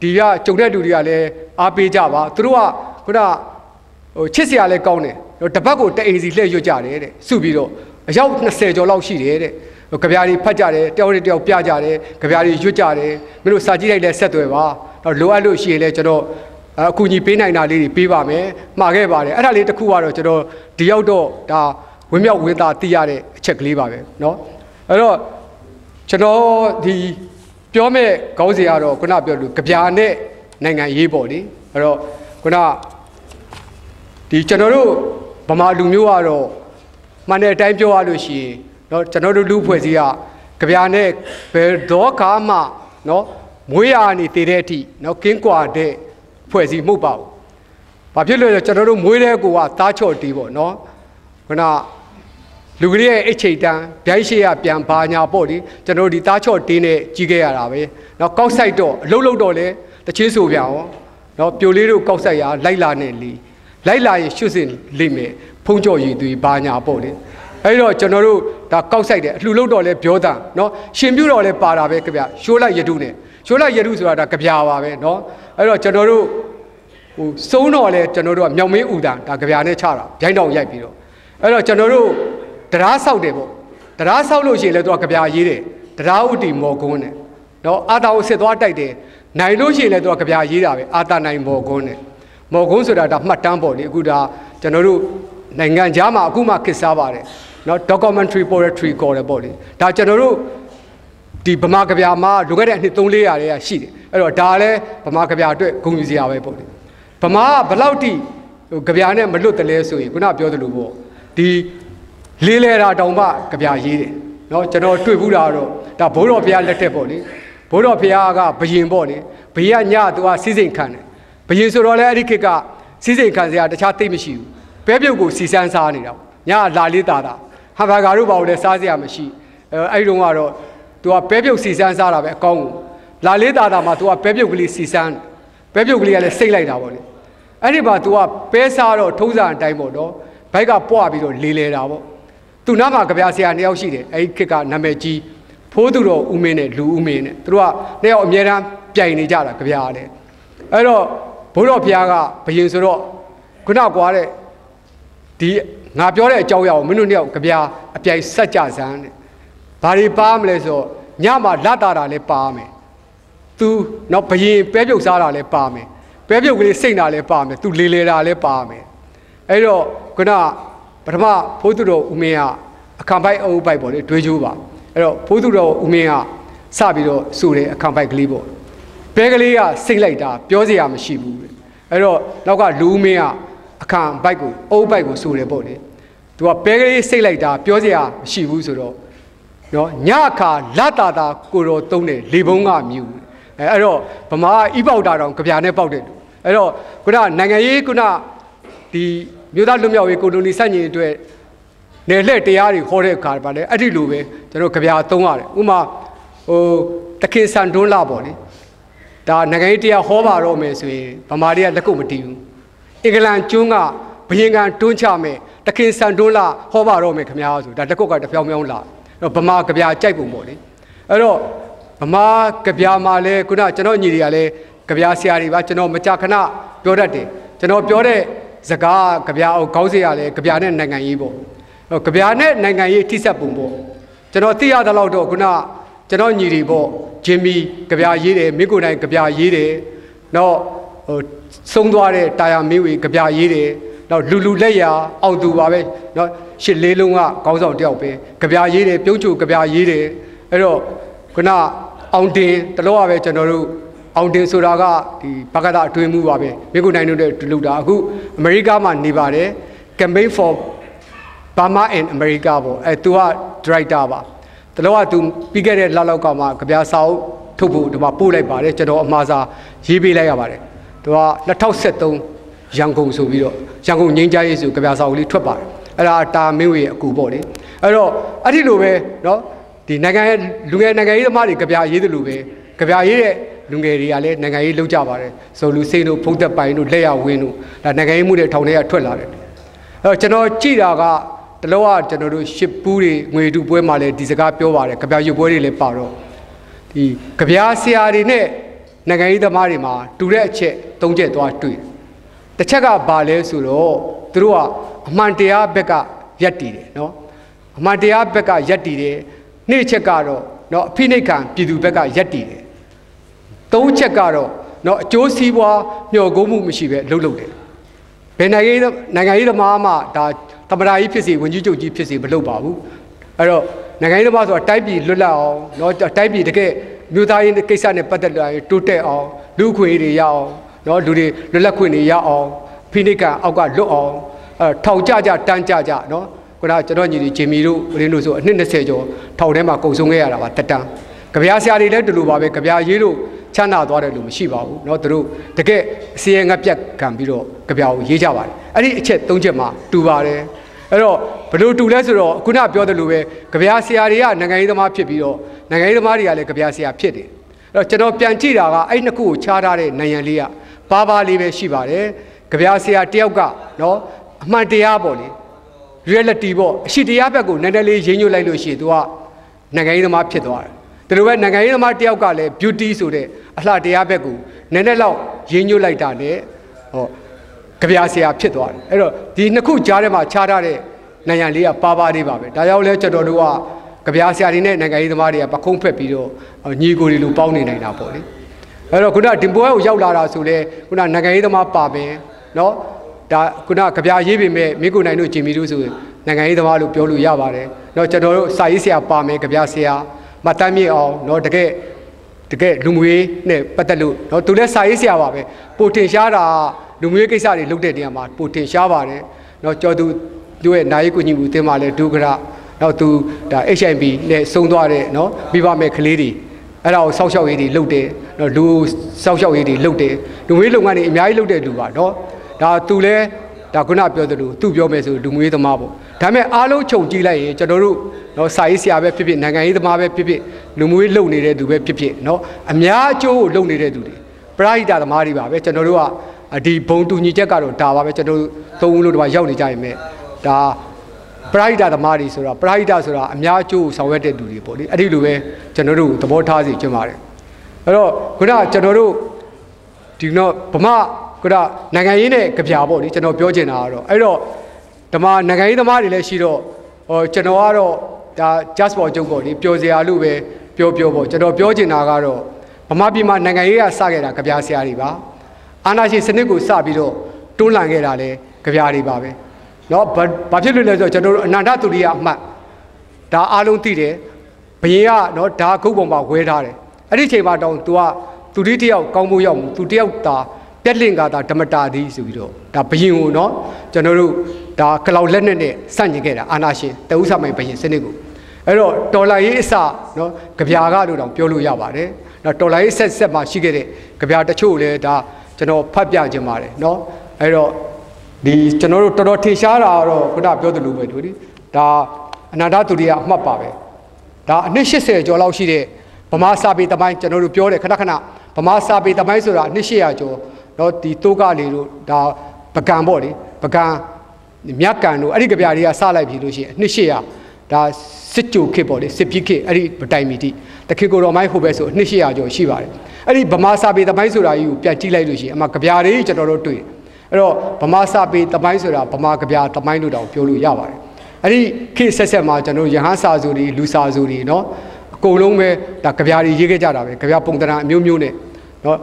ဒီကကြုံတဲ့လူတွေကလည်းအားပေးကြပါသူတို့ကခုနဟိုချစ်စရာလည်းကောင်းတယ်တော့တစ်ပတ်ကိုတအိမ်စီလှည့်ရွတ်ကြတယ်တဲ့စုပြီးတော့အယောက်20ကျော်လောက်ရှိတယ်တဲ့ကြပြားတွေဖတ်ကြတယ်တယောက်နဲ့တယောက်ပြကြတယ်ကြပြားတွေရွတ်ကြတယ်မင်းတို့စာကြည့်လိုက်လဲဆက်သွယ်ပါတော့လိုအပ်လို့ရှိရင်လည်းကျွန်တော်အကူအညီပေးနိုင်တာလေးတွေပေးပါမယ်မှာခဲ့ပါတယ်အဲ့ဒါလေးတစ်ခုကတော့ကျွန်တော်ဒီရောက်တော့ဒါ ဝင်းမြောက်ဝင်းသားသိရတဲ့အချက်ကလေးပါပဲเนาะအဲ့တော့ကျွန်တော်ဒီပြောမဲ့ခေါင်းစဉ်ကတော့ခုနပြောလို့ကြပြာနဲ့နိုင်ငံရေးပေါ့လေအဲ့တော့ခုနဒီကျွန်တော်တို့ဗမာလူမျိုးကတော့မှန်တဲ့အတိုင်းပြောရလို့ရှိရင်เนาะကျွန်တော်တို့လူဖွဲ့စည်းကကြပြာနဲ့ဘယ်တော့ခါမှเนาะမွေးရနေတည်တဲ့အထိเนาะကင်းကွာတဲ့ဖွဲ့စည်းမှုပါဘူး။ဘာဖြစ်လို့လဲကျွန်တော်တို့မွေးတဲ့ကိုကသားချော့တီးပေါ့နော်။ခုန လူကလေးရဲ့အိတ်ချိတ်တန်းဗျိုင်းရှိရပြန်ဘာညာပေါ့ဒီကျွန်တော်တို့ဒီသားချော့တင်းနဲ့ကြီးခဲ့ရတာပဲ။နော်ကောက်ဆိုင်တော့အလုံးလုံးတော့လေတချင်းဆိုပြအောင်။နော်ပြိုလေးတို့ကောက်ဆိုင်ရလိုက်လာနေလီလိုက်လာရင်ရှုစင်လိမ့်မယ်ဖုံးကြော်ရည်သူဘာညာပေါ့လေ။အဲဒီတော့ကျွန်တော်တို့ဒါကောက်ဆိုင်တယ်အလှလို့တော့လဲပြောတာနော်ရှင်ပြုတော့လဲပါတာပဲကြဗျရှိုးလိုက်ရတုနဲ့ရှိုးလိုက်ရတုဆိုတာဒါကြဗျာပါပဲနော်အဲ့တော့ကျွန်တော်တို့ဟိုစုံတော့လဲကျွန်တော်တို့ကမြောင်မင်းဥတန်ဒါကြဗျာနဲ့ချတာဗျိုင်းတောင်ရိုက်ပြီးတော့အဲ့တော့ကျွန်တော်တို့ တရားဆောက်တယ်ပေါ့တရားဆောက်လို့ရှိရင်လဲသူကကြဗျာရေးတယ်တရားဥတီမော်ကုန်းနဲ့နော်အာတာကိုစစ်သွားတိုက်တယ်နိုင်လို့ရှိရင်လဲသူကကြဗျာရေးတာပဲအာတာနိုင်မော်ကုန်းနဲ့မော်ကုန်းဆိုတာဒါမှတ်တမ်းပေါ့လေအခုဒါကျွန်တော်တို့နိုင်ငံခြားမှာအခုမှခစ်စားပါတယ်နော် documentary poetry ခေါ်တယ်ပေါ့လေဒါကျွန်တော်တို့ဒီဗမာကဗျာမှာလွန်ခဲ့တဲ့နှစ်3 400ရဲရရှိတယ်အဲ့တော့ဒါလည်းဗမာကဗျာအတွက်ဂုဏ်ယူစရာပဲပေါ့လေဗမာကဘလောက်တိဟိုကဗျာနဲ့မလွတ်တလဲဆိုရင်ခုနပြောသလိုပေါ့ဒီ လေးလဲတာတောင်မှကြပြရေးတယ်နော်ကျွန်တော်တွေ့ဘူးတာတော့ဒါဘိုးတော်ဖရားလက်ထက်ပေါ့လေဘိုးတော်ဖရားကဘရင်ပေါ့လေဘရင်ကညသူကစီစိန်ခံတယ်ဘရင်ဆိုတော့လေအဲ့ဒီခေတ်ကစီစိန်ခံစရာတခြားသိမရှိဘူးပဲပြုတ်ကိုစီစန်းစားနေတာပေါ့ညလာလေးတာတာဟာဘာဂါတို့ဘာလို့လဲစားစရာမရှိအဲ့ဒီတော့ကတော့သူကပဲပြုတ်စီစန်းစားတာပဲအကောင်းကိုလာလေးတာတာမှာ तू ကပဲပြုတ်ကလေးစီစမ်းပဲပြုတ်ကလေးကလည်းစိတ်လိုက်တာပေါ့လေအဲ့ဒီမှာ तू ကပဲစားတော့ထုံးစံအတိုင်းပေါ့နော်ဘိုက်ကပွားပြီးတော့လေလေတာပေါ့ သူနားမှာကြပြာဆရာနှစ်ယောက်ရှိတယ်အဲ့ဒီခေတ်ကနာမည်ကြီးဖိုးသူတော်ဦးမင်းနဲ့လူဦးမင်းနဲ့သူတို့ကနှစ်ယောက်အမြဲတမ်းပြိုင်နေကြတာကြပြာတဲ့အဲ့တော့ဘိုးတော်ဖျားကဘယင်ဆိုတော့ခုနကွာတဲ့ဒီငါပြောတဲ့အကြောင်းအရာကိုမင်းတို့နှစ်ယောက်ကြပြာအပြိုင်ဆက်ကြစမ်းတဲ့ဘာတွေပါမလဲဆိုတော့ညမှာလက်တာတာလည်းပါမယ်သူတော့ဘယင်ပဲပြုတ်စားတာလည်းပါမယ်ပဲပြုတ်ကလေးစိတ်တာလည်းပါမယ်သူလေလေတာလည်းပါမယ်အဲ့တော့ခုန ပထမဖိုးသူတော်ဦးမင်းကအခမ်းပိုက်အုပ်ပိုက်ပေါ့လေတွေးကြိုးပါအဲ့တော့ဖိုးသူတော်ဦးမင်းကစပြီးတော့စူတယ်အခမ်းပိုက်ကလေးပေါ့ဘဲကလေးကစိတ်လိုက်တာပြောစရာမရှိဘူးအဲ့တော့နောက်ကလူဦးမင်းကအခမ်းပိုက်ကိုအုပ်ပိုက်ကိုစူတယ်ပေါ့လေသူကဘဲကလေးစိတ်လိုက်တာပြောစရာမရှိဘူးဆိုတော့နော်ညအခါလတ်တာတာကိုတော်သုံးတယ်လေပုံးကမြူအဲအဲ့တော့ဗမာဣပေါက်တာတောင်ကြပြာနဲ့ပေါက်တယ်အဲ့တော့ခုနနိုင်ငံရေးခုနဒီ မြို့သားလွတ်မြောက်ရေးကိုလိုနီစန့်ကျင်အတွက်နယ်လှည့်တရားတွေဟောတဲ့အခါပါလေအဲ့ဒီလိုပဲကျွန်တော်ကြပြာသုံးရတယ်ဥမာဟိုတခင်ဆန်တွန်းလာပေါ့လေဒါနိုင်ငံရေးတရားဟောပါတော့မယ်ဆိုရင်ဗမာတွေကလက်ကုတ်မတီးဘူးအင်္ဂလန်ကျွန်းကဘယင်ကန်တွန်းချမယ်တခင်ဆန်တွန်းလာဟောပါတော့မယ်ခင်ဗျာဆိုဒါလက်ကုတ်ကတဖြောင်းဖြောင်းလာတော့ဗမာကြပြာကြိုက်ပုံပေါ့လေအဲ့တော့ဗမာကြပြာမှာလဲခုနကျွန်တော်ညီတွေကလည်းကြပြာဆရာတွေပါကျွန်တော်မကြခဏပြောတတ်တယ်ကျွန်တော်ပြောတဲ့ စကားကြပြာအောင်ခေါင်းစရာလဲကြပြာနဲ့နိုင်ငံရေးပေါ့ကြပြာနဲ့နိုင်ငံရေးထိစပ်ပုံပေါ့ကျွန်တော်သိရတဲ့လောက်တော့ခုနကျွန်တော်ညီတွေပေါ့ဂျင်မီကြပြာရေးတယ်မိကိုနိုင်ကြပြာရေးတယ်တော့ဟိုဆုံးသွားတဲ့တာယာမင်းဝေကြပြာရေးတယ်တော့လူလူလက်ရအောင်သူပါပဲเนาะရှစ်လေးလုံးကခေါင်းဆောင်တယောက်ပဲကြပြာရေးတယ်ပြုံးချိုကြပြာရေးတယ်အဲ့တော့ခုနအောင်တင်တလောကပဲကျွန်တော်တို့ အောင်တင်ဆိုတာကဒီဘကတာအတွင်းမှုပါပဲမိကုနိုင်တို့တဲ့လူတာအခုအမေရိကမှာနေပါတယ် campaign for Burma and America ပေါ့အဲသူက director ပါတလောကသူပြီးခဲ့တဲ့လောက်လောက်ကမှကြပြာစာအုပ်ထုတ်ဖို့ဒီမှာပို့လိုက်ပါတယ်ကျွန်တော်အမှားစာရေးပေးလိုက်ရပါတယ်သူက2013ရန်ကုန်ဆိုပြီးတော့ရန်ကုန်ငင်းကြရေးဆိုကြပြာစာအုပ်လေးထွက်ပါတယ်အဲ့ဒါတာမင်းဝေအကူပေါ့လေအဲ့တော့အဲ့ဒီလိုပဲเนาะဒီနိုင်ငံလူငယ်နိုင်ငံရေးသမားတွေကြပြရေးတယ်လို့ပဲကြပြရေးတဲ့ လူငယ်တွေကလည်းနိုင်ငံရေးလုပ်ကြပါတယ်ဆိုလူစိန်တို့ဖုံးသက်ပိုင်တို့လက်ရဝင်းတို့ဒါနိုင်ငံရေးမှုတွေထောင်ထဲကထွက်လာတယ်အဲ့တော့ကျွန်တော်ကြည့်တာကတလောကကျွန်တော်တို့ရှစ်ပူးတွေငွေတူပွဲမှာလည်းဒီစကားပြောပါတယ်ကြပြရွပွဲတွေလည်းပါတော့ဒီကြပြဆရာတွေနဲ့နိုင်ငံရေးသမားတွေမှာတူတဲ့အချက်၃ချက်သွားတွေ့တစ်ချက်ကဘာလဲဆိုတော့သူတို့ကအမှန်တရားဘက်ကရက်တည်တယ်နော်အမှန်တရားဘက်ကရက်တည်တယ်နေ့ချက်ကတော့နော်အဖိနှိတ်ခံပြည်သူဘက်ကရက်တည်တယ် သုံးချက်ကတော့နော်အကျိုးစီးပွားမျှော်ကိုမှုမရှိပဲလှုပ်လှုပ်တယ်ဘယ်နိုင်ငံရေးနိုင်ငံရေးသမားမှဒါသမ္မတကြီးဖြစ်စီဝန်ကြီးချုပ်ကြီးဖြစ်စီမလုပ်ပါဘူးအဲ့တော့နိုင်ငံရေးသမားဆိုတာတိုက်ပြည်လွတ်လပ်အောင်နော်တိုက်ပြည်တကယ်မြို့သားရေးကိစ္စနဲ့ပတ်သက်လာရင်တိုးတက်အောင်လူခွေတွေရအောင်နော်လူတွေလွတ်လပ်ခွင့်တွေရအောင်ဖိနှိတ်ကအောက်ကလွတ်အောင်အဲထောင်ကြကြတန်းကြကြနော်ခုနကကျွန်တော်ညီတွေဂျင်မီတို့ဦးရင်းတို့ဆိုအနှစ်20ကျော်ထောင်ထဲမှာကုန်ဆုံးခဲ့ရတာပါတက်တန်းကြပြားဆရာတွေလည်းတူလိုပါပဲကြပြားရေးလို့ ချမ်းသာသွားတယ်လို့မရှိပါဘူးเนาะသူတို့တကယ်အစီရင်ငတ်ပြတ်ခံပြီးတော့ကြပြားကိုရေးကြပါတယ်အဲ့ဒီအချက်၃ချက်မှာတူပါတယ်အဲ့တော့ဘလို့တူလဲဆိုတော့ခုနပြောသလိုပဲကြပြားဆရာတွေကနိုင်ငံရေးသမားဖြစ်ပြီးတော့နိုင်ငံရေးသမားတွေကလည်းကြပြားဆရာဖြစ်တယ်အဲ့တော့ကျွန်တော်ပြန်ကြည့်တာကအဲ့နှစ်ခုကိုခြားထားတဲ့နိုင်ငံလေးကပါပါလေးပဲရှိပါတယ်ကြပြားဆရာတယောက်ကเนาะအမှန်တရားပေါ့လေ reality ပေါ့အရှိတရားဘက်ကိုနည်းနည်းလေးရင်းညွှတ်လိုက်လို့ရှိရင် तू ကနိုင်ငံရေးသမားဖြစ်သွားတယ် ဒါလိုပဲနိုင်ငံရေးသမားတယောက်ကလည်း beauty ဆိုတဲ့အလှတရားဘက်ကိုနည်းနည်းလောက်ရင်းညွှတ်လိုက်တာနဲ့ဟောကြပြာဆရာဖြစ်သွားတယ်အဲ့တော့ဒီနှစ်ခုကြားထဲမှာခြားထားတဲ့နိုင်ငံလေးကပါပါလေးပါပဲဒါကြောင့်လဲကျွန်တော်တို့ကကြပြာဆရာတွေနဲ့နိုင်ငံရေးသမားတွေကပခုံးဖက်ပြီးတော့ညီကိုတွေလိုပေါင်းနေနိုင်တာပေါ့လေအဲ့တော့ခုနဒီပွဲကိုရောက်လာတာဆိုလဲခုနနိုင်ငံရေးသမားပါမယ်နော်ဒါခုနကြပြာရေးပေမဲ့မိကိုနိုင်တို့ဂျင်မီတို့ဆိုနိုင်ငံရေးသမားလို့ပြောလို့ရပါတယ်เนาะကျွန်တော်တို့စာရေးဆရာပါမယ်ကြပြာဆရာ မတမ်းမြေအောင်เนาะတကယ်တကယ်လူမျိုးရေးနဲ့ပတ်သက်လို့เนาะသူလည်းစာရေးဆရာပါပဲပိုတင်ရှားတာလူမျိုးရေးကိစ္စတွေလုပ်တဲ့နေရာမှာပိုတင်ရှားပါတယ်เนาะကျော်သူသူရဲ့နိုင်ကူညီမှုအသင်းမှာလည်းဒုက္ခရเนาะသူဒါ HIV နဲ့ဆုံးသွားတဲ့เนาะမိဘမဲ့ကလေးတွေအဲ့ဒါကိုစောက်ရှောက်ရေးတွေလုပ်တယ်เนาะလူစောက်ရှောက်ရေးတွေလုပ်တယ်လူမျိုးလုပ်ငန်းတွေအများကြီးလုပ်တဲ့လူပါเนาะဒါသူလည်း ဒါခုနပြောသလိုသူပြောမယ်ဆိုလူမျိုးရေးသမားပေါ့ဒါပေမဲ့အားလုံးခြုံကြည့်လိုက်ရင်ကျွန်တော်တို့နော်စာရေးဆရာပဲဖြစ်ဖြစ်နိုင်ငံရေးသမားပဲဖြစ်ဖြစ်လူမျိုးရေးလုပ်နေတဲ့သူပဲဖြစ်ဖြစ်နော်အများအကျိုးကိုလုပ်နေတဲ့သူတွေပရိဟိတသမားတွေပါပဲကျွန်တော်တို့ကဒီဘုံတူညီချက်ကတော့ဒါပါပဲကျွန်တော်တို့သုံးဦးလို့တော့ရောက်နေကြရင်မဲ့ဒါပရိဟိတသမားတွေဆိုတော့ပရိဟိတဆိုတာအများအကျိုးကိုဆောင်ရွက်တဲ့သူတွေပေါ့လေအဲ့ဒီလိုပဲကျွန်တော်တို့သဘောထားစီကျင်ပါတယ်အဲ့တော့ခုနကကျွန်တော်တို့ဒီတော့ဗမာ ခုနနိုင်ငံရေးနဲ့ကြပြပေါ့လေကျွန်တော်ပြောချင်တာကတော့အဲ့တော့ဓမ္မနိုင်ငံရေးသမားတွေလည်းရှိတော့ဟောကျွန်တော်ကတော့ဒါ just for joke ပေါ့လေပျော်စရာလို့ပဲပြောပြောပေါ့ကျွန်တော်ပြောချင်တာကတော့ဗမာပြည်မှာနိုင်ငံရေးကစခဲ့တာကြပြဆရာတွေပါအာနာရှင်စနစ်ကိုစပြီးတော့တွန်းလှန်ခဲ့တာလည်းကြပြတွေပါပဲเนาะဘာဖြစ်လို့လဲဆိုတော့ကျွန်တော်တို့အနန္တသူရိယအမှတ်ဒါအားလုံးသိတယ်ဘယင်ကเนาะဒါခုတ်ပုံမှာဝဲထားတယ်အဲ့ဒီချိန်မှာတောင် तू ကသူတိတယောက်ကောင်းဖို့ရောက်မှုသူတယောက်သာ တက်လင်ကာတာဓမတာသည်ဆိုပြီးတော့ဒါဘရင်ကိုနော်ကျွန်တော်တို့ဒါကလောက်လက်နဲ့နဲ့စန့်ကျင်ခဲ့တာအာနာရှင်တဦးဆမိုင်ဘရင်စနစ်ကိုအဲ့တော့တော်လိုင်းရေးအစနော်ကြပြာကလို့တောင်ပြောလို့ရပါတယ်နော်တော်လိုင်းရေးဆက်ဆက်မှာရှိခဲ့တဲ့ကြပြာတချို့လည်းဒါကျွန်တော်ဖတ်ပြခြင်းပါတယ်နော်အဲ့တော့ဒီကျွန်တော်တို့တော်တော်ထင်ရှားတာတော့ခုနပြောသလိုပဲတို့ဒီဒါအနာဒသူရိယအမှတ်ပါပဲဒါအနည်း80ကျော်လောက်ရှိတဲ့ဗမာစာပေတမိုင်းကျွန်တော်တို့ပြောတယ်ခဏခဏဗမာစာပေတမိုင်းဆိုတာအနည်း800ကျော် เนาะဒီတိုးကလေးတို့ဒါပကံပေါ့လေပကံမြတ်ကန်တို့အဲ့ဒီကြပြတွေကစလိုက်ပြီလို့ရှိရင်အနှစ်800ဒါစစ်ကြိုခေတ်ပေါ့လေစစ်ပြစ်ခေတ်အဲ့ဒီဗတိုင်မီတိတခေတ်ကိုတော်မိုင်းဟိုပဲဆိုအနှစ်800ကျော်ရှိပါတယ်အဲ့ဒီဗမာစာပေတမိုင်းဆိုတာကြီးကိုပြန်ကြည့်လိုက်လို့ရှိရင်အမှကြပြတွေကျွန်တော်တို့တွေ့တယ်အဲ့တော့ဗမာစာပေတမိုင်းဆိုတာဗမာကြပြတမိုင်းလို့တောင်ပြောလို့ရပါတယ်အဲ့ဒီခေတ်ဆက်ဆက်မှာကျွန်တော်ရဟန်းစာဆိုတွေလူစာဆိုတွေเนาะအကုန်လုံးပဲဒါကြပြတွေရေးခဲ့ကြတာပဲကြပြပုံတရံအမျိုးမျိုးနဲ့ နော်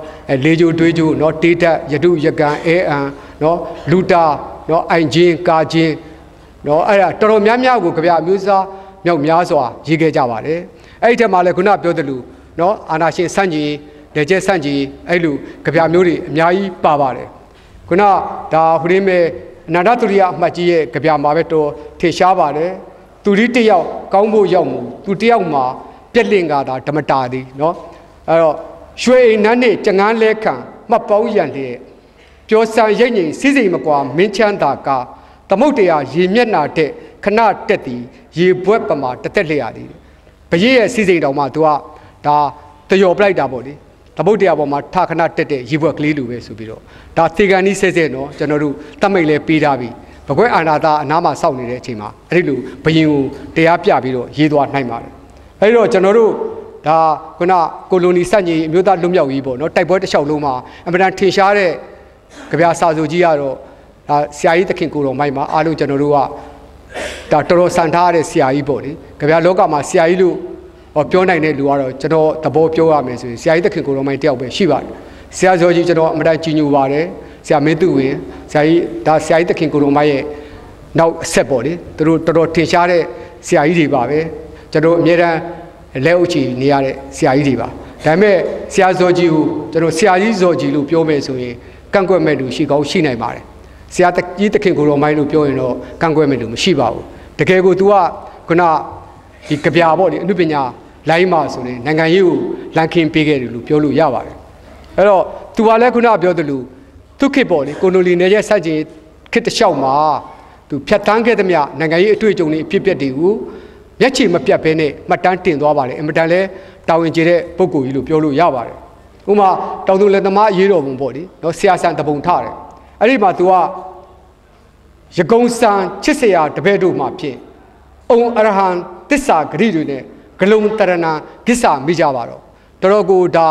လေကြိုတွေးကြိုနော်တေးတက်ယတုယကံအဲအံနော်လူတာနော်အိုင်ချင်းကာချင်းနော်အဲ့ဒါတော်တော်များများကိုကြပြအမျိုးသားမြောက်များစွာရေးခဲ့ကြပါတယ်အဲ့ဒီထက်မှလည်းခုနပြောသလိုနော်အာနာရှင်ဆန့်ကျင်ဒေကျဆန့်ကျင်အဲ့လိုကြပြမျိုးတွေအများကြီးပါပါတယ်ခုနဒါဟိုရင်းမဲ့အနာဒတုရိယအမှတ်ကြီးရဲ့ကြပြမှာပဲတော်ထေရှားပါတယ်သူဒီတယောက်ကောင်းဖို့ရောက်မှုသူတယောက်မှာပြက်လင့်ကတာဓမ္မတာသည်နော်အဲ့တော့ ရွှေအိမ်နှန်းနဲ့ကြငန်းလဲခံမှတ်ပေါင်းရန်လျက်ပျော်ဆန်ရိတ်ငိမ်စီးစိမ်မကွာမင်းချမ်းသာကသမုတ်တရားရေမျက်နာတဲ့ခဏတက်သည်ရေဘွက်ပမာတသက်လျက်သည်ဘရစ်ရဲ့စီးစိမ်တောင်မှ तू ကဒါတယော်ပလိုက်တာပေါ့လေဒသမုတ်တရားပေါ်မှာထခဏတက်တဲ့ရေဘွက်ကလေးလိုပဲဆိုပြီးတော့ဒါသေကန်ဤဆဲဆဲနော်ကျွန်တော်တို့တတ်မိတ်လဲပေးထားပြီဘကွဲအာနာတာအနားမှာစောင့်နေတဲ့အချိန်မှာအဲ့ဒီလိုဘယင်ကိုတရားပြပြီးတော့ရေးသွားနိုင်ပါတယ်အဲ့ဒီတော့ကျွန်တော်တို့ ဒါခုနကိုလိုနီစက်ကြီးအမျိုးသားလွတ်မြောက်ရေးပေါ့နော်တိုက်ပွဲတစ်လျှောက်လုံးမှာအမှန်တန်ထင်ရှားတဲ့ကြပြစာစုကြီးကတော့ဒါဆရာကြီးသခင်ကိုတော်မိုက်မှာအားလုံးကျွန်တော်တို့ကဒါတော်တော်စံထားတဲ့ဆရာကြီးပေါ့လေကြပြလောကမှာဆရာကြီးလို့ဟောပြောနိုင်တဲ့လူကတော့ကျွန်တော်သဘောပြောရမယ်ဆိုရင်ဆရာကြီးသခင်ကိုတော်မိုက်တယောက်ပဲရှိပါတယ်ဆရာဇော်ကြီးကျွန်တော်အမှန်တန်ကြီးညိုပါတယ်ဆရာမင်းသူဝင်ဆရာကြီးဒါဆရာကြီးသခင်ကိုတော်မိုက်ရဲ့နောက်အဆက်ပေါ့လေသူတို့တော်တော်ထင်ရှားတဲ့ဆရာကြီးတွေပါပဲကျွန်တော်အမြဲတမ်း လက်အုပ်ချီနေရတဲ့ဆရာကြီးတွေပါဒါပေမဲ့ဆရာဇော်ကြီးကိုကျွန်တော်ဆရာကြီးဇော်ကြီးလို့ပြောမယ်ဆိုရင်ကန့်ကွက်မဲ့လူရှိကောင်းရှိနိုင်ပါတယ်ဆရာကြီးတခင်ကိုတော်မိုင်းလို့ပြောရင်တော့ကန့်ကွက်မဲ့လူမရှိပါဘူးတကယ်ကို तू ကခုနဒီကြပြပေါ့လေအမှုပညာလိုင်းမှာဆိုရင်နိုင်ငံရေးကိုလန်ခင်ပေးခဲ့တယ်လို့ပြောလို့ရပါတယ်အဲ့တော့ तू ကလည်းခုနပြောသလိုသူခေပေါ့လေကိုနိုလီနေရဲ့ဆက်ကျင်ခေတ္တလျှောက်မှာသူဖြတ်တန်းခဲ့သမျှနိုင်ငံရေးအတွေ့အကြုံတွေအဖြစ်အပျက်တွေကို မျက်ခြေမပြတ်ဘဲနဲ့မှတ်တမ်းတင်သွားပါတယ်အင်မတန်လဲတာဝန်ကျေတဲ့ပုံကိုကြီးလို့ပြောလို့ရပါတယ်ဥမာတောင်သူလက်သမားအရေးတော်ပုံပေါ့လေနော်ဆရာဆန်တပုံထားတယ်အဲ့ဒီမှာ तू ကရကုံစံချစ်စရာတပည့်တို့မှာဖြစ်အုံအရဟံတစ္ဆာဂရိတွေနဲ့ဂလုံတရဏကိစ္စမိကြပါတော့တော်တော်ကိုဒါ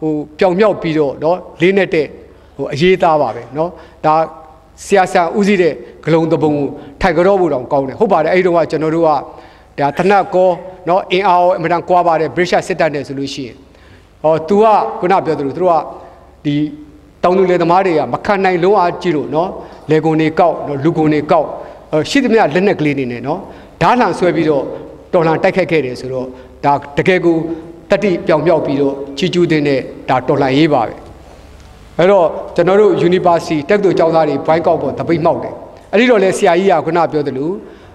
ဟိုပျောင်မြောက်ပြီးတော့เนาะလေးနဲ့တဲ့ဟိုအရေးသားပါပဲเนาะဒါဆရာဆန်ဦးစီးတဲ့ဂလုံတပုံကိုထိုက်ကြောဖို့တောင်ကောင်းတယ်ဟုတ်ပါတယ်အဲ့ဒီတော့ကကျွန်တော်တို့က ဒါတနတ်ကောနော်အင်အားရောအမှန်တန်ကွာပါတယ်ဗြိတိရှစစ်တပ်နဲ့ဆိုလို့ရှိရင်ဟော तू ကခုနပြောသလိုသူတို့ကဒီတောင်သူလယ်သမားတွေကမခံနိုင်လုံးအားကြည့်လို့နော်လေကုန်တွေကောက်နော်လူကုန်တွေကောက်ရှိသမျှလက်နက်ကလေးတွေနဲ့နော်ဓာတ်လှန်ဆွဲပြီးတော့တော်လှန်တိုက်ခတ်ခဲ့တယ်ဆိုတော့ဒါတကယ်ကိုတတိပြောင်ပြောက်ပြီးတော့ချီကျူးတင်တဲ့ဒါတော်လှန်ရေးပါပဲအဲ့တော့ကျွန်တော်တို့ University တက္ကသိုလ်ကျောင်းသားတွေဘိုင်းကောက်ပေါ်တပိတ်မှောက်တယ်အဲ့ဒီတော့လေဆရာကြီးကခုနပြောသလို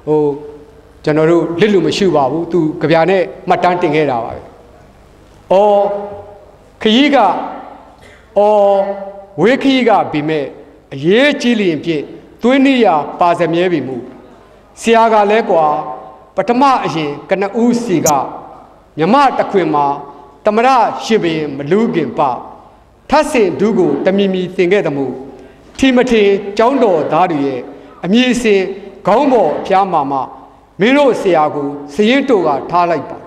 ဟို ကျွန်တော်တို့လစ်လို့မရှိပါဘူးသူကြပြာနဲ့မှတ်တမ်းတင်ခဲ့တာပါပဲ။အော်ခရီးကအော်ဝေးခရီးကပြီးမဲ့အရေးကြီးလျင်ဖြင့်သွေးနည်းရာပါစမြဲပြီမှုဆရာကလည်းကွာပထမအရင်ကနဦးစီကမြမတခွင်မှာတမရရှင်ဘရင်မလူးခင်ပထတ်စင်ဒုကိုတမီမီသင်ခဲ့သမှုထီမထင်ကျောင်းတော်သားတွေရဲ့အမည်အစဉ်ခေါင်းပေါ်ဖျားမာမ မင်းတို့ဆရာကိုစရင်တို့ကထားလိုက်ပါ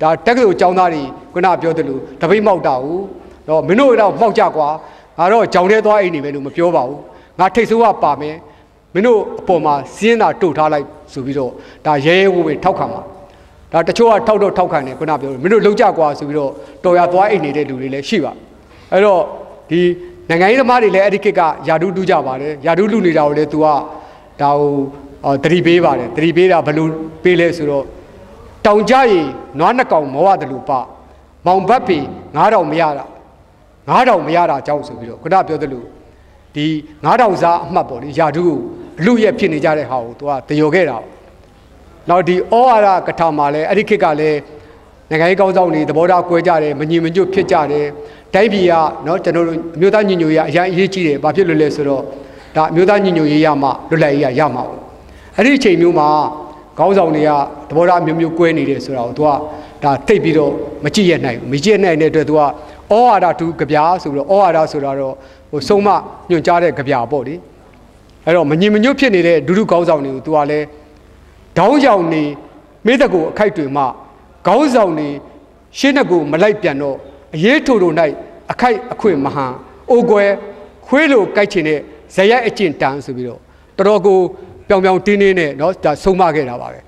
ဒါတက္ကသိုလ်ကျောင်းသားတွေခုနပြောသလိုတပိတ်မောက်တာကိုတော့မင်းတို့တော့မောက်ကြကွာငါတော့ကြောင်ထဲသွားအိမ်နေမယ်လို့မပြောပါဘူးငါထိတ်ဆိုးကပါမယ်မင်းတို့အပေါ်မှာစင်းတာတို့ထားလိုက်ဆိုပြီးတော့ဒါရဲရဲဝံ့ဝံ့ထောက်ခံပါဒါတချို့ကထောက်တော့ထောက်ခံတယ်ခုနပြောမင်းတို့လုံကြကွာဆိုပြီးတော့တော်ရသွားအိမ်နေတဲ့လူတွေလည်းရှိပါအဲ့တော့ဒီနိုင်ငံရေးသမားတွေလည်းအဲ့ဒီခေတ်ကယာဒူးတူးကြပါတယ်ယာဒူးလူနေတာကိုလည်း तू ကဒါဟို တတိပေးပါတယ်တတိပေးတာဘယ်လိုပေးလဲဆိုတော့တောင်ကြရီနွားနှစ်ကောင်မောရတယ်လို့ပမောင်ဘတ်ပီ9000မရတာ9000မရတာကြောက်ဆိုပြီးတော့ခုနပြောသလိုဒီ9000စားအမှတ်ပေါ့လေယာဒူးကိုအလူရဲ့ဖြစ်နေကြတဲ့ဟာကိုသူကတယောခဲ့တာနောက်ဒီဩဝါဒကထာမှာလည်းအဲ့ဒီခေတ်ကလည်းနိုင်ငံရေးကောင်းဆောင်တွေသဘောထားကွဲကြတယ်မညီမညွတ်ဖြစ်ကြတယ်တိုင်းပြည်ကเนาะကျွန်တော်တို့အမျိုးသားညီညွတ်ရေးအရင်အရေးကြီးတယ်ဘာဖြစ်လို့လဲဆိုတော့ဒါအမျိုးသားညီညွတ်ရေးရမှလွတ်လပ်ရေးရရမှာ အဲ့ဒီအချိန်မျိုးမှာခေါင်းဆောင်တွေကသဘောထားမျိုးမျိုးကွဲနေတယ်ဆိုတာကိုသူကဒါတိတ်ပြီးတော့မကြည့်ရနိုင်ဘူးမကြည့်ရနိုင်တဲ့အတွက်သူကဩဝါဒတူကြပြားဆိုပြီးတော့ဩဝါဒဆိုတာတော့ဟိုဆုံးမညွှန်ကြားတဲ့ကြပြားပေါ့လေအဲ့တော့မငြိမ်မညွတ်ဖြစ်နေတဲ့ဒုဒုခေါင်းဆောင်တွေကိုသူကလည်းခေါင်းဆောင်နေမိသက်ကိုအခိုက်တွေမှခေါင်းဆောင်နေရှင်းတဲ့ကိုမလိုက်ပြန်တော့အရေးထိုတို့၌အခိုက်အခွင့်မဟန်အိုကွယ်ခွေးလိုကြိုက်ချင်တဲ့ဇယက်အကျင့်တန်းဆိုပြီးတော့တော်တော်ကို ပြောင်ပြောင်တင်းတင်းနဲ့เนาะဒါဆုံးမခဲ့တာပါပဲ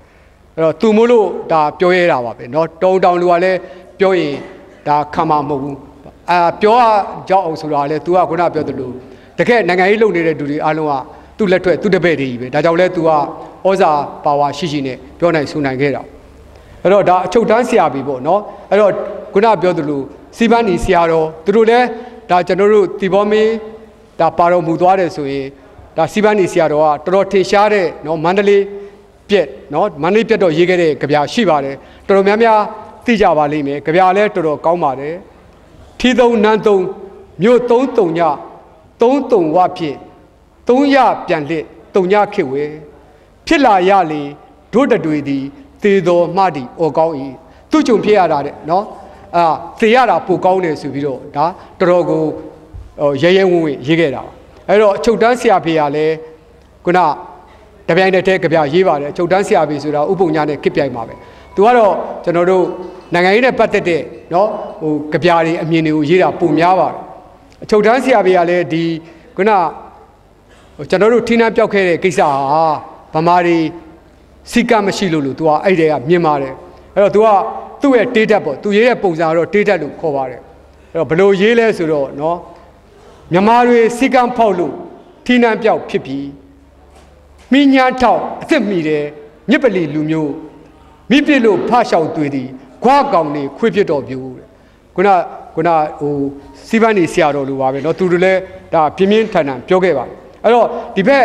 အဲ့တော့သူမို့လို့ဒါပြောရတာပါပဲเนาะတုံတောင်လူကလည်းပြောရင်ဒါခံမှာမဟုတ်ဘူးအာပြောရကြောက်အောင်ဆိုတာလည်း तू ကခုနပြောသလိုတကယ်နိုင်ငံရေးလုပ်နေတဲ့လူတွေအားလုံးကသူ့လက်ထွက်သူ့တပည့်တွေကြီးပဲဒါကြောင့်လဲ तू ကဩဇာပါဝါရှိရှိနဲ့ပြောနိုင်ဆိုနိုင်ခဲ့တာအဲ့တော့ဒါအချုပ်တန်းဆရာပြီပေါ့နော်အဲ့တော့ခုနပြောသလိုစီပန်းနီဆရာတော်သူတို့လည်းဒါကျွန်တော်တို့တီဘောမင်းဒါပါတော်မူသွားတယ်ဆိုရင် ဒါစီပန်းနီဆရာတော်ကတော်တော်ထင်ရှားတဲ့နော်မန္တလေးပြက်နော်မန္တလေးပြက်တော့ရေးခဲ့တဲ့ကြပြရှိပါတယ်တော်တော်များများသိကြပါလိမ့်မယ်ကြပြလည်းတော်တော်ကောင်းပါတယ်ထီသုံးနန်းသုံးမြို့သုံးတုံညသုံးတုံဝဖြစ်သုံးရပြန်လက်တုံညခေဝဲဖြစ်လာရလေတို့တတွေသည်သေတော်မှသည်အော်ကောင်း၏သူကြုံဖြစ်ရတာတဲ့နော်အာသေရတာပိုကောင်းတယ်ဆိုပြီးတော့ဒါတော်တော်ကိုဟိုရဲရဲဝံ့ဝံ့ရေးခဲ့တာပါ အဲ့တော့အချုပ်တန်းဆရာဖေကလည်းခုနတပြိုင်တည်းတည်းကြပြရေးပါတယ်အချုပ်တန်းဆရာဖေဆိုတာဥပုံညာနဲ့ခစ်ပြိုင်ပါပဲသူကတော့ကျွန်တော်တို့နိုင်ငံရေးနဲ့ပတ်သက်တဲ့เนาะဟိုကြပြတွေအမြင်တွေကိုရေးတာပုံများပါတယ်အချုပ်တန်းဆရာဖေကလည်းဒီခုနဟိုကျွန်တော်တို့ထိနှမ်းပြောက်ခဲ့တဲ့ကိစ္စဟာဗမာတွေစီကမရှိလို့လို့ तू ကအဲ့တဲကမြင်ပါတယ်အဲ့တော့ तू ကသူ့ရဲ့တေးတက်ပေါ့သူရေးတဲ့ပုံစံကတော့တေးတက်လို့ခေါ်ပါတယ်အဲ့တော့ဘယ်လိုရေးလဲဆိုတော့เนาะ မြန်မာတွေစီကံဖောက်လို့ထိနှမ်းပြောက်ဖြစ်ပြီးမိညာထောက်အသက်မိတယ်မြစ်ပလီလူမျိုးမိပြစ်လို့ဖရှောက်တွေ့သည်ခွားကောင်နေခွေးပြစ်တော်ပြူတဲ့ခုနခုနဟိုစီပန်းနေဆရာတော်လိုပါပဲเนาะသူတို့လည်းဒါပြင်းပြင်းထန်ထန်ပြောခဲ့ပါတယ်အဲ့တော့ဒီဘက်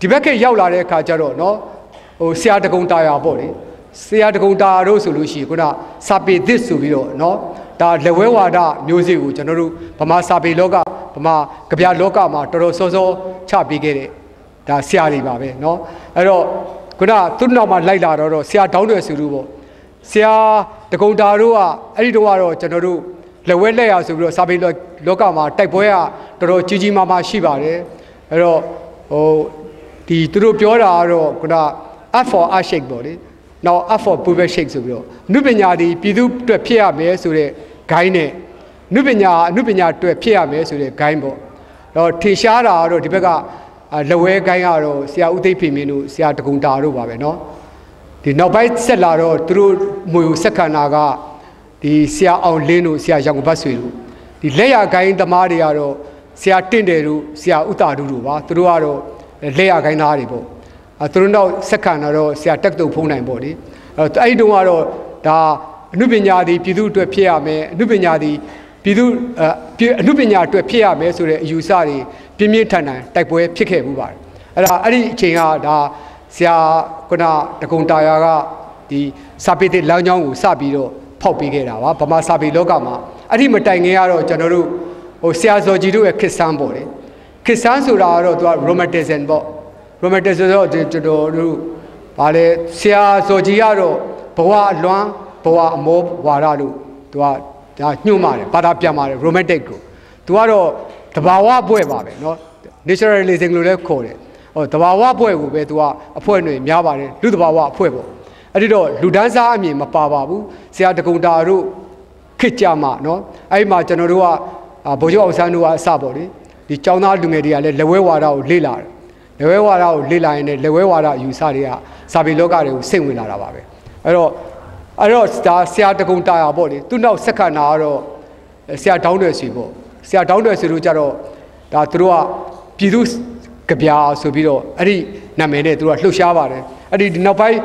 ဒီဘက်ကရောက်လာတဲ့အခါကျတော့เนาะဟိုဆရာတကုံတာယာပေါ့လေဆရာတကုံတာတို့ဆိုလို့ရှိရင်ခုနစာပေသစ်ဆိုပြီးတော့เนาะ ဒါလက်ဝဲဝါဒမျိုးစေ့ကိုကျွန်တော်တို့ဗမာစာပေလောကဗမာကြပြလောကမှာတော်တော်စောစောချပေးခဲ့တဲ့ဒါဆရာတွေပါပဲเนาะအဲ့တော့ခုနသူ့နောက်မှာလိုက်လာတော့ဆရာတောင်းတယ်ဆိုလို့ပေါ့ဆရာတကုံတာတို့ကအဲ့ဒီတော့ကတော့ကျွန်တော်တို့လက်ဝဲလက်ရဆိုပြီးတော့စာပေလောကမှာတိုက်ပွဲကတော်တော်ကြီးကြီးမားမားရှိပါတယ်အဲ့တော့ဟိုဒီသူတို့ပြောတာကတော့ခုန up for a shake ပေါ့လေနောက် up for puber shake ဆိုပြီးတော့အနုပညာဒီပြည်သူအတွက်ဖြစ်ရမယ်ဆိုတဲ့ gain နဲ့အနုပညာအနုပညာအတွက်ဖြစ်ရမယ်ဆိုတဲ့ gain ပေါ့တော့ထင်ရှားတာကတော့ဒီဘက်ကလက်ဝဲ gain ကတော့ဆရာဦးသိပ်ဖေမင်းတို့ဆရာတကုံတာတို့ပါပဲเนาะဒီနောက်ပိုင်းဆက်လာတော့သူတို့မွေကိုစက္ကနာကဒီဆရာအောင်လင်းတို့ဆရာရောင်ဘတ်ဆွေတို့ဒီလက်ရ gain သမားတွေကတော့ဆရာတင့်တယ်တို့ဆရာဥတာတို့တို့ပါသူတို့ကတော့လက်ရ gain သားတွေပေါ့အဲသူတို့နောက်စက္ကနာတော့ဆရာတက်တုတ်ဖုံးနိုင်ပေါ့လေအဲအဲ့ဒီတုန်းကတော့ဒါ အနုပညာသည်ပြည်သူအတွက်ဖြစ်ရမယ်အနုပညာသည်ပြည်သူအနုပညာအတွက်ဖြစ်ရမယ်ဆိုတဲ့အယူဆတွေပြင်းပြင်းထန်ထန်တိုက်ပွဲဖြစ်ခဲ့မှုပါတယ်အဲ့ဒါအဲ့ဒီအချိန်ကဒါဆရာခုနတကုံတာယာကဒီစာပေတဲ့လမ်းကြောင်းကိုစပြီးတော့ဖောက်ပေးခဲ့တာပါဗမာစာပေလောကမှာအဲ့ဒီမတိုင်ခင်ကတော့ကျွန်တော်တို့ဟိုဆရာဇော်ကြီးတို့ရဲ့ခစ်ဆန်းပေါ့လေခစ်ဆန်းဆိုတာကတော့သူက romanticism ပေါ့ romanticism ဆိုတော့ကျွန်တော်တို့ဗာလေဆရာဇော်ကြီးကတော့ဘဝအလွမ်း ဘဝအမောဝါရလို့သူကဒါညှို့ပါတယ်ဘာသာပြန်ပါတယ် romantic ကိုသူကတော့တဘာဝဘွဲ့ပါပဲเนาะ naturalism လို့လည်းခေါ်တယ်ဟောတဘာဝဘွဲ့ကိုပဲသူကအဖွဲတွေများပါတယ်လူတဘာဝအဖွဲပေါ့အဲ့ဒီတော့လူဒန်းစားအမြင်မပါပါဘူးဆရာတကုံတာတို့ခစ်ကြမှာเนาะအဲ့ဒီမှာကျွန်တော်တို့ကဘိုးကျော်အောင်ဆန်းတို့ကအစပေါ့လေဒီចောင်းသားလူငယ်တွေကလည်းလက်ဝဲဝါဒကိုလေ့လာတယ်လက်ဝဲဝါဒကိုလေ့လာရင်လည်းလက်ဝဲဝါဒယူဆတွေကစာပေလောကတွေကိုစိတ်ဝင်လာတာပါပဲအဲ့တော့ အဲ့တော့ဒါဆရာတကုံတာရပေါ့လေသူနောက်ဆက်ခဏကတော့ဆရာတောင်းတယ်စီပေါ့ဆရာတောင်းတယ်စီလို့ကြတော့ဒါသူတို့ကပြည်သူကြပြာဆိုပြီးတော့အဲ့ဒီနာမည်နဲ့သူတို့ကလှုပ်ရှားပါတယ်အဲ့ဒီနောက်ပိုင်း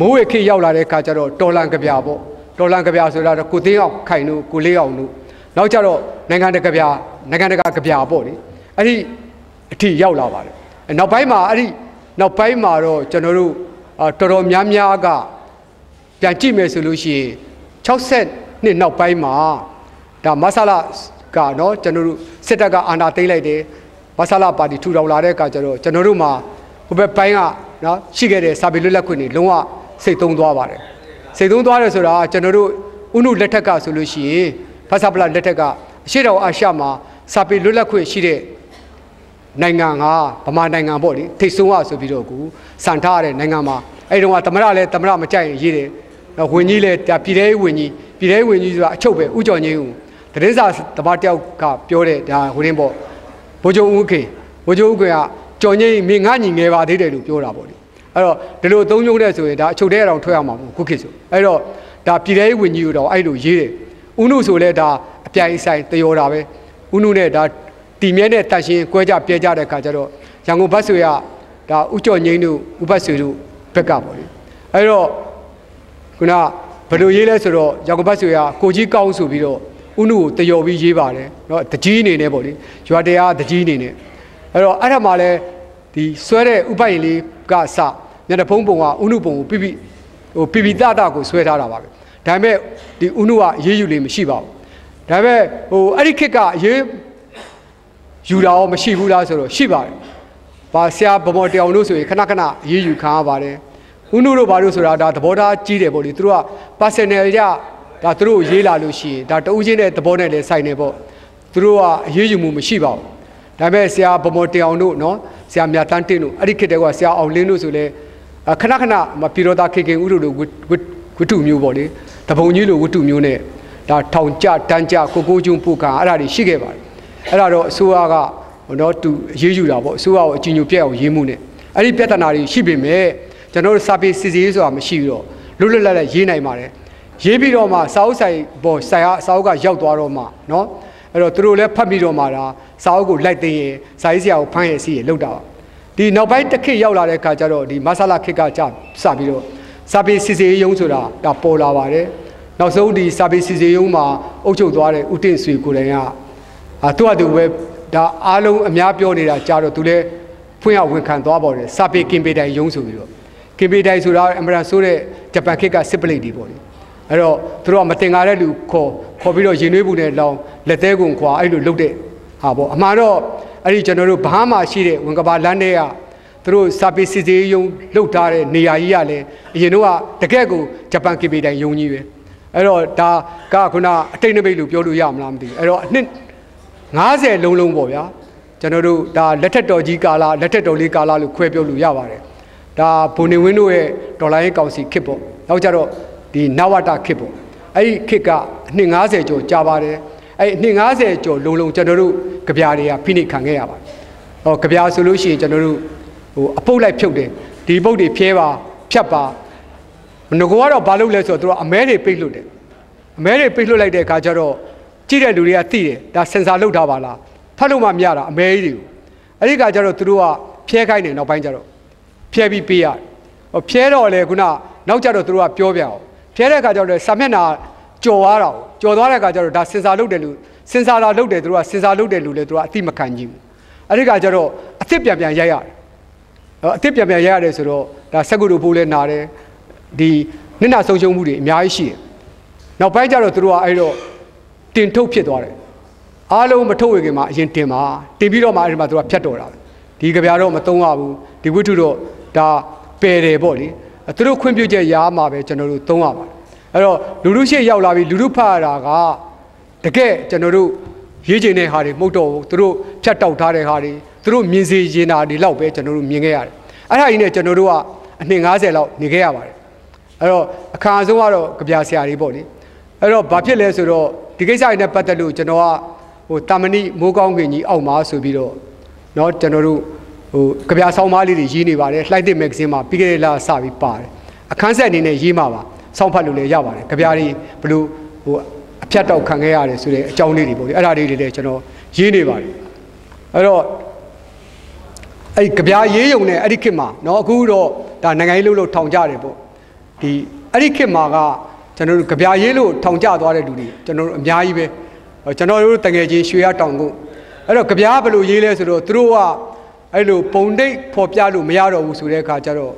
မိုးဝေခေရောက်လာတဲ့အခါကျတော့တော်လန်ကြပြာပေါ့တော်လန်ကြပြာဆိုတာတော့ကိုသိန်းအောင်ခိုင်တို့ကိုလေးအောင်တို့နောက်ကြတော့နိုင်ငံတကာကြပြာနိုင်ငံတကာကြပြာပေါ့လေအဲ့ဒီအထိရောက်လာပါတယ်နောက်ပိုင်းမှာအဲ့ဒီနောက်ပိုင်းမှာတော့ကျွန်တော်တို့တော်တော်များများက ပြန်ကြည့်မယ်ဆိုလို့ရှိရင်60နှစ်နောက်ပိုင်းမှာဒါမဆလာကနော်ကျွန်တော်တို့စစ်တပ်ကအာဏာသိမ်းလိုက်တယ်မဆလာပါတီထူထောင်လာတဲ့အခါကျတော့ကျွန်တော်တို့မှာဟိုဘက်ပိုင်းကနော်ရှိခဲ့တဲ့စာပေလွတ်လပ်ခွင့်တွေလုံးဝစိတ်သုံးသွားပါတယ်စိတ်သုံးသွားတယ်ဆိုတာကျွန်တော်တို့ဥနုလက်ထက်ကဆိုလို့ရှိရင်ဖဆပလလက်ထက်ကအရှိတော်အာရှမှာစာပေလွတ်လပ်ခွင့်ရှိတဲ့နိုင်ငံကဗမာနိုင်ငံပေါ့လေထိတ်ဆုံးရဆိုပြီးတော့ကူစံထားရတဲ့နိုင်ငံမှာအဲဒီတော့ကသမရလည်းသမရမကြိုက်ရင်ရေးတယ် နော်ဝင်ကြီးလည်းပြည်ထောင်ဝင်ကြီးပြည်ထောင်ဝင်ကြီးဆိုတာအချုပ်ပဲဥကြော်ငင်းဦးတရေစာတပတ်တယောက်ကပြောတဲ့ဒါဟိုရင်းပေါ့ဘိုးချုပ်ဦးခေဘိုးချုပ်ဦးခေကကြော်ငင်းမင်းငါညီငယ်ပါသေးတယ်လို့ပြောတာပေါ့လေအဲ့တော့ဒီလိုသုံးညုံတဲ့ဆိုရင်ဒါအချုပ်ထဲအောင်ထွက်ရမှာမဟုတ်ခုခေတ်ဆိုအဲ့တော့ဒါပြည်ထောင်ဝင်ကြီးတော့အဲ့လိုရေးတယ်ဥနုဆိုလဲဒါအပြိုင်ဆိုင်တယောတာပဲဥနုနဲ့ဒါတီမြဲနဲ့တန်ရှင်ကွဲကြပြဲကြတဲ့ခါကျတော့ရန်ကုန်ဘတ်ဆွေကဒါဥကြော်ငိမ့်တို့ဥပတ်ဆွေတို့ဘက်ကပေါ့လေအဲ့တော့ ခုနဘယ်လိုရေးလဲဆိုတော့ရန်ကုန်ဘတ်ဆွေကကိုကြီးကောင်းဆိုပြီးတော့ဥနုကိုတယောပြီးရေးပါတယ်เนาะတကြီးအနေနဲ့ပေါ့လေရွာတရားတကြီးအနေနဲ့အဲ့တော့အဲ့ဒါမှလည်းဒီဆွဲတဲ့ဥပတ်ရင်လေးကစမျက်နှာဖုံးပုံကဥနုပုံကိုပြပြဟိုပြပြတတကိုဆွဲထားတာပါပဲဒါပေမဲ့ဒီဥနုကရေးယူလေးမရှိပါဘူးဒါပေမဲ့ဟိုအဲ့ဒီခေတ်ကရေးယူတာရောမရှိဘူးလားဆိုတော့ရှိပါတယ်။ဘာဆရာဗမော်တယောင်တို့ဆိုရင်ခဏခဏရေးယူခံရပါတယ်။ ဦးနုတို့ဘာလို့ဆိုတာဒါသဘောထားကြီးတယ်ပေါ့လေ။သူတို့က personal ရဒါသူတို့ရေးလာလို့ရှိရင်ဒါတဦးချင်းတဲ့သဘောနဲ့လည်းဆိုင်နေပေါ့သူတို့ကအရေးယူမှုမရှိပါဘူးဒါပေမဲ့ဆရာဗမော်တင်အောင်တို့နော်ဆရာမြတ်တန်းတင်းတို့အဲ့ဒီခေတ်တည်းကဆရာအောင်လင်းတို့ဆိုလဲခဏခဏမပြည်တော်သားခေခင်ဥတို့တို့ဝတ္ထုမျိုးပေါ့လေတပုံကြီးလိုဝတ္ထုမျိုးနဲ့ဒါထောင်ကြတန်းကြကိုကိုကျွန်းပုကအဲ့ဒါတွေရှိခဲ့ပါတယ်အဲ့ဒါတော့အစိုးရကနော်သူရေးယူတာပေါ့အစိုးရကိုအကြည်ညိုပြက်အောင်ရေးမှုနဲ့အဲ့ဒီပြဿနာတွေရှိပေမဲ့ ကျွန်တော်တို့စာပေစီစီဆိုတာမရှိပြီးတော့လွတ်လွတ်လပ်လပ်ရေးနိုင်ပါတယ်ရေးပြီးတော့မှစာအုပ်ဆိုင်ပေါ်ဆိုင်အားစာအုပ်ကရောက်သွားတော့မှနော်အဲ့တော့သူတို့လည်းဖတ်ပြီးတော့မှဒါစာအုပ်ကိုလိုက်သိရင်စာရေးဆရာကိုဖမ်းရစီရလောက်တာပါဒီနောက်ပိုင်းတစ်ခေတ်ရောက်လာတဲ့အခါကျတော့ဒီမဆလာခေတ်ကကြာစပြီးတော့စာပေစီစီရုံးဆိုတာဒါပေါ်လာပါတယ်နောက်ဆုံးဒီစာပေစီစီရုံးမှာအုပ်ချုပ်သွားတဲ့ဥတင့်ဆွေကိုယ်တိုင်ကအာသူ့အတူပဲဒါအားလုံးအများပြောနေတာကြာတော့သူလည်းဖွင့်ရဝန်ခံသွားပါတယ်စာပေကင်ပေတိုင်ရုံးဆိုပြီးတော့ ကင်ပေတိုင်ဆိုတာအမရန်ဆိုးတဲ့ဂျပန်ခေတ်ကစစ်ပလိတ်တွေပေါ့လေအဲ့တော့သူတို့ကမတင်ကားတဲ့လူခေါ်ခေါ်ပြီးတော့ရင်နှွေးဘူးနဲ့လောင်းလက်သေးကုန်ခွာအဲ့လိုလုပ်တဲ့ဟာပေါ့အမှားတော့အဲ့ဒီကျွန်တော်တို့ဘာမှရှိတဲ့ဝင်ကဘာလမ်းတွေကသူတို့စာပေစီစီယုံလှုပ်ထားတဲ့နေရာကြီးကလည်းအရင်တော့တကယ့်ကိုဂျပန်ကေပေတိုင်ယုံကြီးပဲအဲ့တော့ဒါကခုနအတိတ်နိမိတ်လို့ပြောလို့ရမလားမသိဘူးအဲ့တော့အနှစ်90လုံးလုံးပေါ့ဗျာကျွန်တော်တို့ဒါလက်ထက်တော်ကြီးကာလလက်ထက်တော်လေးကာလလို့ခွဲပြောလို့ရပါတယ် ဒါဘုံနေဝင်းတို့ရဲ့ဒေါ်လာရေးကောင်စီခစ်ပေါ့နောက်ကြတော့ဒီနဝတခစ်ပေါ့အဲ့ဒီခစ်ကအနှစ်90ကျော်ကြာပါတယ်အဲ့အနှစ်90ကျော်လုံးလုံးကျွန်တော်တို့ကြပြားတွေကဖိနှိပ်ခံခဲ့ရပါတယ်ဟောကြပြားဆိုလို့ရှိရင်ကျွန်တော်တို့ဟိုအပုတ်လိုက်ဖြုတ်တယ်ဒီပုတ်တွေဖြဲပါဖြတ်ပါငကောကတော့ဘာလုပ်လဲဆိုတော့သူကအမဲတွေပိတ်လွတ်တယ်အမဲတွေပိတ်လွတ်လိုက်တဲ့အခါကျတော့ကြည့်တဲ့လူတွေကသိတယ်ဒါစင်ဆာလုပ်ထားပါလားဖတ်လို့မှမရတာအမဲကြီးတွေကိုအဲ့ဒီကကျတော့သူတို့ကဖြဲခိုင်းတယ်နောက်ပိုင်းကျတော့ ဖြဲပြီးပေးရတယ်ဟောဖြဲတော့လေခုနနောက်ကျတော့သူတို့ကပြောပြအောင်ဖြဲတဲ့အခါကျတော့စာမျက်နှာကြော်သွားတာကြော်သွားတဲ့အခါကျတော့ဒါစင်ဆာလုပ်တယ်လို့စင်ဆာလာလုပ်တယ်သူတို့ကစင်ဆာလုပ်တယ်လို့လေသူတို့ကအတိမခံကြည့်ဘူးအဲ့ဒီကကျတော့အစ်စ်ပြန်ပြန်ရိုက်ရတယ်အစ်စ်ပြန်ပြန်ရိုက်ရတယ်ဆိုတော့ဒါစက်ကုတို့ပိုးလဲနာတယ်ဒီနစ်နာဆုံးရှုံးမှုတွေအများကြီးရှိတယ်နောက်ပိုင်းကျတော့သူတို့ကအဲ့တော့တင်ထုတ်ဖြစ်သွားတယ်အားလုံးမထုတ်ဝေခင်မှာအရင်တင်ပါတင်ပြီးတော့မှအဲ့ဒီမှာသူကဖြတ်တော်တာဒီကြပြားတော့မသုံးရဘူးဒီဝိထုတော့ ဒါပယ်တယ်ပေါ့လေသူတို့ခွင့်ပြုချက်ရားမှာပဲကျွန်တော်တို့သုံးရပါတယ်အဲ့တော့လူလူရှိရောက်လာပြီးလူလူဖတ်ရတာကတကယ်ကျွန်တော်တို့ရေးချင်တဲ့ဟာတွေမှုတ်တော့သူတို့ဖြတ်တောက်ထားတဲ့ဟာတွေသူတို့မြင်စေရင်တာတွေလောက်ပဲကျွန်တော်တို့မြင်ခဲ့ရတယ်အဲ့ဒါကြီးနဲ့ကျွန်တော်တို့ကအနှစ်90လောက်နေခဲ့ရပါတယ်အဲ့တော့အခါအဆုံးကတော့ကြပြာဆရာတွေပေါ့လေအဲ့တော့ဘာဖြစ်လဲဆိုတော့ဒီကိစ္စတွေနဲ့ပတ်သက်လို့ကျွန်တော်ကဟိုတာမဏိမိုးကောင်းခင်ကြီးအောက်မှာဆိုပြီးတော့เนาะကျွန်တော်တို့ ဟိုကြပြာဆောင်းပါးလေးတွေရေးနေပါတယ်လှိုက်တဲ့မဂ္ဂဇင်းမှာပြီးခဲ့တဲ့လစပြီးပါတယ်အခန်းဆက်အနေနဲ့ရေးမှာပါစောင့်ဖတ်လို့လည်းရပါတယ်ကြပြားတွေဘလို့ဟိုအဖြတ်တောက်ခံခဲ့ရတယ်ဆိုတဲ့အကြောင်းလေးတွေပေါ့လေအဲ့ဒါလေးတွေလည်းကျွန်တော်ရေးနေပါတယ်အဲ့တော့အဲ့ကြပြားရေးယုံနဲ့အဲ့ဒီခေတ်မှာเนาะအခုတော့ဒါနိုင်ငံရေးလို့လို့ထောင်ကြတယ်ပေါ့ဒီအဲ့ဒီခေတ်မှာကကျွန်တော်တို့ကြပြားရေးလို့ထောင်ကြသွားတဲ့လူတွေကျွန်တော်တို့အများကြီးပဲကျွန်တော်တို့တငယ်ချင်းရွှေရတောင်ကုန်းအဲ့တော့ကြပြားဘယ်လိုရေးလဲဆိုတော့သူတို့က အဲ့လိုပုံတိတ်ဖော်ပြလို့မရတော့ဘူးဆိုတဲ့အခါကျတော့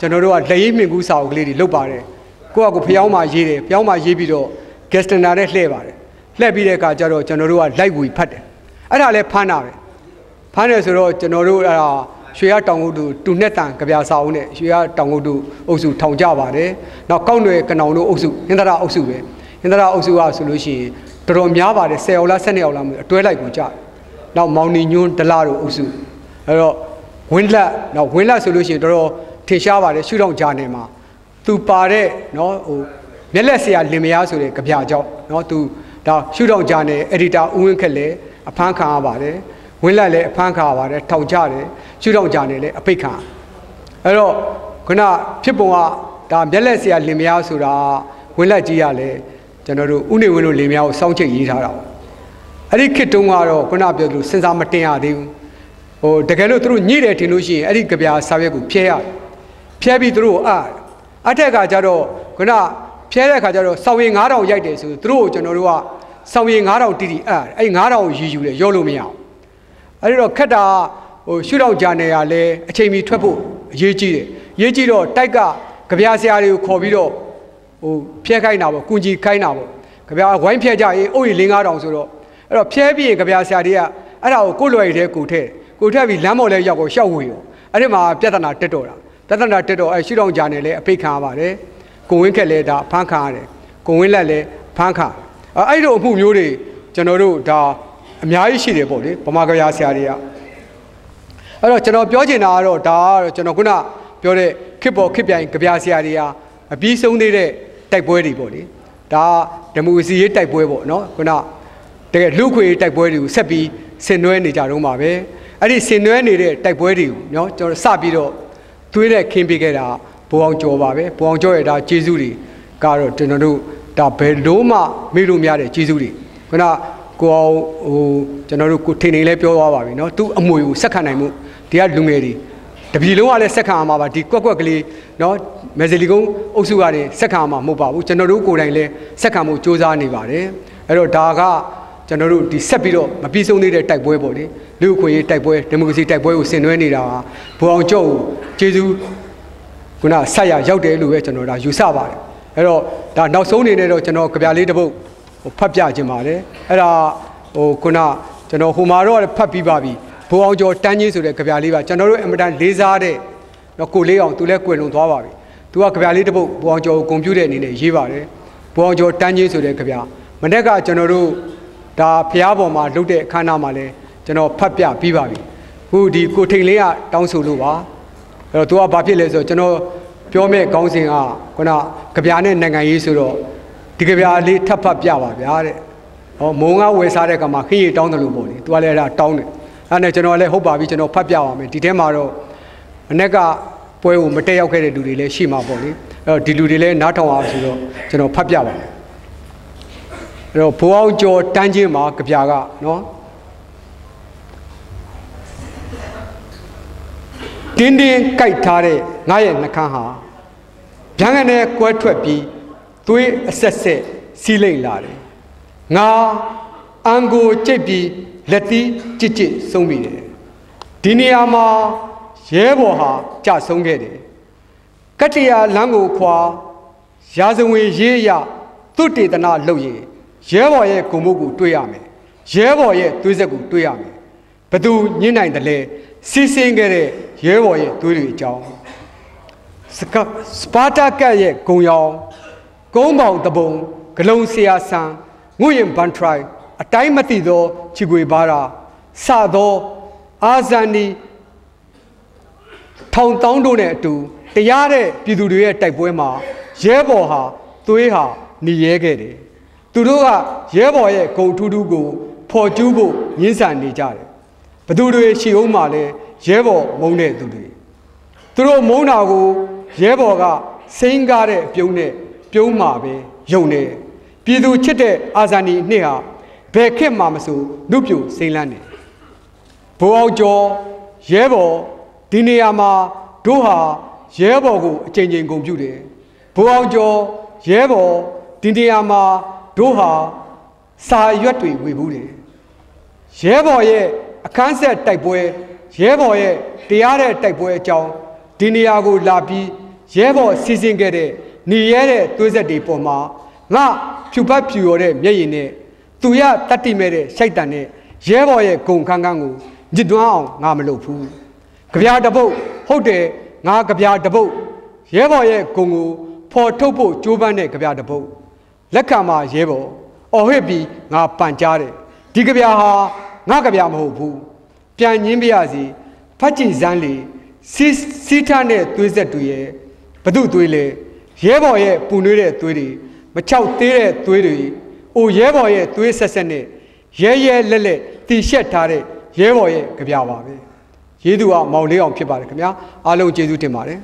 ကျွန်တော်တို့ကလက်ရည်မြင့်ကူးစာအုပ်ကလေးတွေလုပ်ပါတယ်ကိုကကိုဖျောင်းမှရေးတယ်ဖျောင်းမှရေးပြီးတော့ guestner နဲ့လှည့်ပါတယ်လှည့်ပြီးတဲ့အခါကျတော့ကျွန်တော်တို့က live ဝီဖတ်တယ်အဲ့ဒါလည်းဖမ်းတာပဲဖမ်းတယ်ဆိုတော့ကျွန်တော်တို့အဲ့ဒါရွှေရတောင်ကုတ်တို့တူနဲ့တန်ကြပြစာအုပ်နဲ့ရွှေရတောင်ကုတ်တို့အုပ်စုထောင်ကြပါတယ်နောက်ကောက်ွယ်ကနောင်တို့အုပ်စုဟင်္ဒရာအုပ်စုပဲဟင်္ဒရာအုပ်စုကဆိုလို့ရှိရင်တော်တော်များပါတယ်10ရောက်လား12ရောက်လားမသိအတွဲလိုက်ကိုကြနောက်မောင်နီညွန်းဒလာတို့အုပ်စု အဲ့တော့ဝင်းလက်နောက်ဝင်းလက်ဆိုလို့ရှိရင်တော်တော်ထင်ရှားပါတယ်ရှုထောင့်ဂျာနယ်မှာသူပါတဲ့နော်ဟိုမျက်လက်ဆရာလင်မယားဆိုတဲ့ကြပြကြောင့်နော်သူဒါရှုထောင့်ဂျာနယ်အက်ဒီတာဦးဝင်းခက်လည်းအဖမ်းခံရပါတယ်ဝင်းလက်လည်းအဖမ်းခံရပါတယ်ထောင်ကြတယ်ရှုထောင့်ဂျာနယ်လည်းအပိတ်ခံအဲ့တော့ခုနဖြစ်ပုံကဒါမျက်လက်ဆရာလင်မယားဆိုတာဝင်းလက်ကြီးကလည်းကျွန်တော်တို့ဥနေဝင်းတို့လင်မယားကိုစောင့်ချိတ်ရေးထားတာအဲ့ဒီခေတ်တုန်းကတော့ခုနပြောသလိုစဉ်းစားမတင်ရသေးဘူး ဟိုတကယ်လို့သူတို့ညှိတယ်ထင်လို့ရှိရင်အဲ့ဒီကြပြာစာရွက်ကိုဖျဲရဖျဲပြီးသူတို့အားအထက်ကကြတော့ခုနဖျဲတဲ့အခါကျတော့စောင်ရင်9000ရိုက်တယ်ဆိုသူတို့ကိုကျွန်တော်တို့ကစောင်ရင်9000တီတီအားအဲ့9000ကိုရည်ယူတယ်ရောလို့မရအောင်အဲ့ဒီတော့ခက်တာဟိုရှုတော့ဂျာနယ်ကလည်းအချိန်မီထွက်ဖို့အရေးကြီးတယ်ရေးကြီးတော့တိုက်ကကြပြာဆရာတွေကိုခေါ်ပြီးတော့ဟိုဖျက်ခိုင်းတာပေါ့ကု ஞ் ကြီးခိုင်းတာပေါ့ကြပြာဝိုင်းဖျက်ကြရင်အုပ်ရီ၄9000ဆိုတော့အဲ့တော့ဖျဲပြီးရင်ကြပြာဆရာတွေကအဲ့ဒါကိုကိုလွယ်ရဲကိုထဲ ကိုထက်ပြီးလမ်းပေါ်လဲရောက်ကိုရှောက်ဝေရောအဲ့ဒီမှာပြဿနာတက်တော့တာပြဿနာတက်တော့အဲ့ရှုတော့ဂျာနယ်လည်းအပိတ်ခံရပါတယ်ကိုဝင်းခက်လည်းဒါဖမ်းခံရတယ်ကိုဝင်းလက်လည်းဖမ်းခါအဲ့လိုအမှုမျိုးတွေကျွန်တော်တို့ဒါအများကြီးရှိတယ်ပေါ့လေဗမာကဗျာဆရာတွေကအဲ့တော့ကျွန်တော်ပြောချင်တာကတော့ဒါကတော့ကျွန်တော်ခုနပြောတဲ့ခစ်ပေါ်ခစ်ပြိုင်ကြပြဆရာတွေဟာအပြီးဆုံးသေးတဲ့တိုက်ပွဲတွေပေါ့လေဒါဒီမိုကရေစီရေးတိုက်ပွဲပေါ့နော်ခုနတကယ်လူခွေတိုက်ပွဲတွေကိုဆက်ပြီးဆင်နွှဲနေကြတော့မှာပဲ အဲ့ဒီဆင်နွှဲနေတဲ့တိုက်ပွဲတွေကိုနော်ကျွန်တော်စပြီးတော့သွေးတဲ့ခင်းပေးခဲ့တာဘိုးအောင်ကျော်ပါပဲဘိုးအောင်ကျော်ရဲ့ဒါကျေးဇူးတွေကတော့ကျွန်တော်တို့ဒါဘယ်လို့မှမေ့လို့မရတဲ့ကျေးဇူးတွေခုနကိုအောင်ဟိုကျွန်တော်တို့ကိုထိန်နေလဲပြောသွားပါပြီနော်သူ့အမွေကိုဆက်ခံနိုင်မှုဒီကလူငယ်တွေတပြည်လုံးကလည်းဆက်ခံရမှာပါဒီကွက်ကွက်ကလေးနော်မက်ဇလီကုန်းအုပ်စုကလည်းဆက်ခံရမှာမဟုတ်ပါဘူးကျွန်တော်တို့ကိုယ်တိုင်လည်းဆက်ခံမှုစ조사နေပါတယ်အဲ့တော့ဒါက ကျွန်တော်တို့ဒီဆက်ပြီးတော့မပြီးဆုံးသေးတဲ့တိုက်ပွဲပေါ့လေလူ့အခွင့်အရေးတိုက်ပွဲဒီမိုကရေစီတိုက်ပွဲကိုဆင်နွှဲနေတာဟာဘူအောင်ကျော့ကိုကျေးဇူးခုနဆက်ရရောက်တယ်လို့ပဲကျွန်တော်ဒါယူဆပါတယ်အဲ့တော့ဒါနောက်ဆုံးအနေနဲ့တော့ကျွန်တော်ကြပြလေးတစ်ပုဒ်ဟိုဖတ်ပြခြင်းပါတယ်အဲ့ဒါဟိုခုနကျွန်တော်ဟိုမှာတော့ဖတ်ပြီးပါပြီဘိုးအောင်ကျော်တန်းကြီးဆိုတဲ့ကြပြလေးပါကျွန်တော်တို့အင်မတန်လေးစားတဲ့တော့ကိုလေးအောင်သူလည်းကွယ်လွန်သွားပါပြီသူကကြပြလေးတစ်ပုဒ်ဘိုးအောင်ကျော်ကိုဂုဏ်ပြုတဲ့အနေနဲ့ရေးပါတယ်ဘိုးအောင်ကျော်တန်းကြီးဆိုတဲ့ကြပြမနေ့ကကျွန်တော်တို့ ဒါဖျားပေါ်မှာလုတ်တဲ့အခမ်းအနားမှာလည်းကျွန်တော်ဖတ်ပြပြီးပါပြီခုဒီကိုထိန်လေးကတောင်းဆိုလို့ပါအဲ့တော့သူကဘာဖြစ်လဲဆိုတော့ကျွန်တော်ပြောမဲ့ကောင်းစဉ်ကခုနကြပြနဲ့နိုင်ငံရေးဆိုတော့ဒီကြပြလေးထပ်ဖတ်ပြပါဗျာတဲ့ဟောမုံကဝယ်စားတဲ့ကမှာခင်းရီတောင်းတယ်လို့ပေါ့လေသူကလည်းအဲ့ဒါတောင်းတယ်အဲ့နဲ့ကျွန်တော်လည်းဟုတ်ပါပြီကျွန်တော်ဖတ်ပြပါမယ်ဒီထဲမှာတော့အ내ကပွဲကိုမတက်ရောက်ခဲ့တဲ့လူတွေလည်းရှိမှာပေါ့လေအဲ့တော့ဒီလူတွေလည်းနားထောင်အောင်ဆိုတော့ကျွန်တော်ဖတ်ပြပါမယ် အဲ့တော့ဘိုးအောင်ကျော်တန်းချင်းမှာကြပြကနော်တင်းတင်းကြိုက်ထားတဲ့ငါရဲ့နှကန်းဟာဗျံကနေကွဲထွက်ပြီးသွေးအဆက်ဆက်စီးလိမ့်လာတယ်ငါအန်ကိုကြိတ်ပြီးလက်သီးကြစ်ကြစ်ဆုံးမိတယ်ဒီနေရာမှာရဲဘော်ဟာကြဆုံးခဲ့တယ်ကတ္တရာလမ်းကိုခွာရာဇဝင်ရေးရသူတေသနာလုပ်ရင် ရဲဘော်ရဲ့ဂုံမုတ်ကိုတွေးရမယ်ရဲဘော်ရဲ့သွေးဆက်ကိုတွေးရမယ်ဘသူညှင်းနိုင်တယ်လဲစီးစင်းခဲ့တဲ့ရဲဘော်ရဲ့သွေးတွေအကြောင်းစကစပါတာကတ်ရဲ့ဂုံရောင်ကုန်းပေါင်တပုံဂလုံဆရာဆန်ငွေရင်ဘန်ထရိုင်အတိုင်းမသိသောခြေခွေပါတာစသောအာဇန်နီထောင်တောင်းတို့နဲ့အတူတရားတဲ့ပြည်သူတွေရဲ့တိုက်ပွဲမှာရဲဘော်ဟာသွေးဟာหนีရဲခဲ့တယ် သူတို့ကရဲဘော်ရဲ့ဂုံထူးထူးကိုဖော်ကျူးဖို့ရင်းဆန်နေကြတယ်ဘသူတွေရှိအောင်မှလဲရဲဘော်မုန်းတဲ့သူတွေသူတို့မုန်းတာကိုရဲဘော်ကစိမ့်ကားတဲ့အပြုံးနဲ့ပြုံးမှာပဲယုံနေပြည်သူချစ်တဲ့အာဇာနည်နှစ်ဟာဘယ်ခေတ်မှမဆိုနှုတ်ပြိုစိမ့်လန်းနေဘိုးအောင်ကျော်ရဲဘော်ဒီနေရာမှာတို့ဟာရဲဘော်ကိုအချိန်ချင်းဂုံပြုတယ်ဘိုးအောင်ကျော်ရဲဘော်ဒီနေရာမှာ တို့ဟာစာရွက်တွေဝေဘူးတယ်ရဲဘော်ရဲ့အခန်းဆက်တိုက်ပွဲရဲဘော်ရဲ့တရားတဲ့တိုက်ပွဲအကြောင်းဒီနေရာကိုလာပြီးရဲဘော်စီစဉ်ခဲ့တဲ့နေရတဲ့သွေးဆက်တွေပေါ်မှာငါဖြူပတ်ဖြူရတဲ့မျက်ရည်နဲ့သူရတတ်တိမဲ့တဲ့ရှိုက်တန်နဲ့ရဲဘော်ရဲ့ဂုံခန်းခန်းကိုညစ်တွန်းအောင်ငါမလုပ်ဘူးကြပြာတပုတ်ဟုတ်တယ်ငါကြပြာတပုတ်ရဲဘော်ရဲ့ဂုံကိုဖော်ထုတ်ဖို့ကြိုးပမ်းတဲ့ကြပြာတပုတ် လက်ခံမှာရဲဘော်အော်ဟစ်ပြီးငါပန်ကြားတယ်ဒီကြပြာဟာငါကြပြာမဟုတ်ဘူးပြန်ညင်းပြရစီဖတ်ကြည့်စမ်းလေစီစီထနဲ့သွေးဆက်တွေရဲ့ဘု து သွေးလဲရဲဘော်ရဲ့ပူနွေးတဲ့သွေးတွေမချောက်သေးတဲ့သွေးတွေအိုရဲဘော်ရဲ့သွေးဆက်ဆက်နဲ့ရဲရဲလက်လက်တီရှက်ထားတဲ့ရဲဘော်ရဲ့ကြပြပါပဲရေးသူကမောင်လေးအောင်ဖြစ်ပါတယ်ခင်ဗျာအားလုံးကျေးဇူးတင်ပါတယ်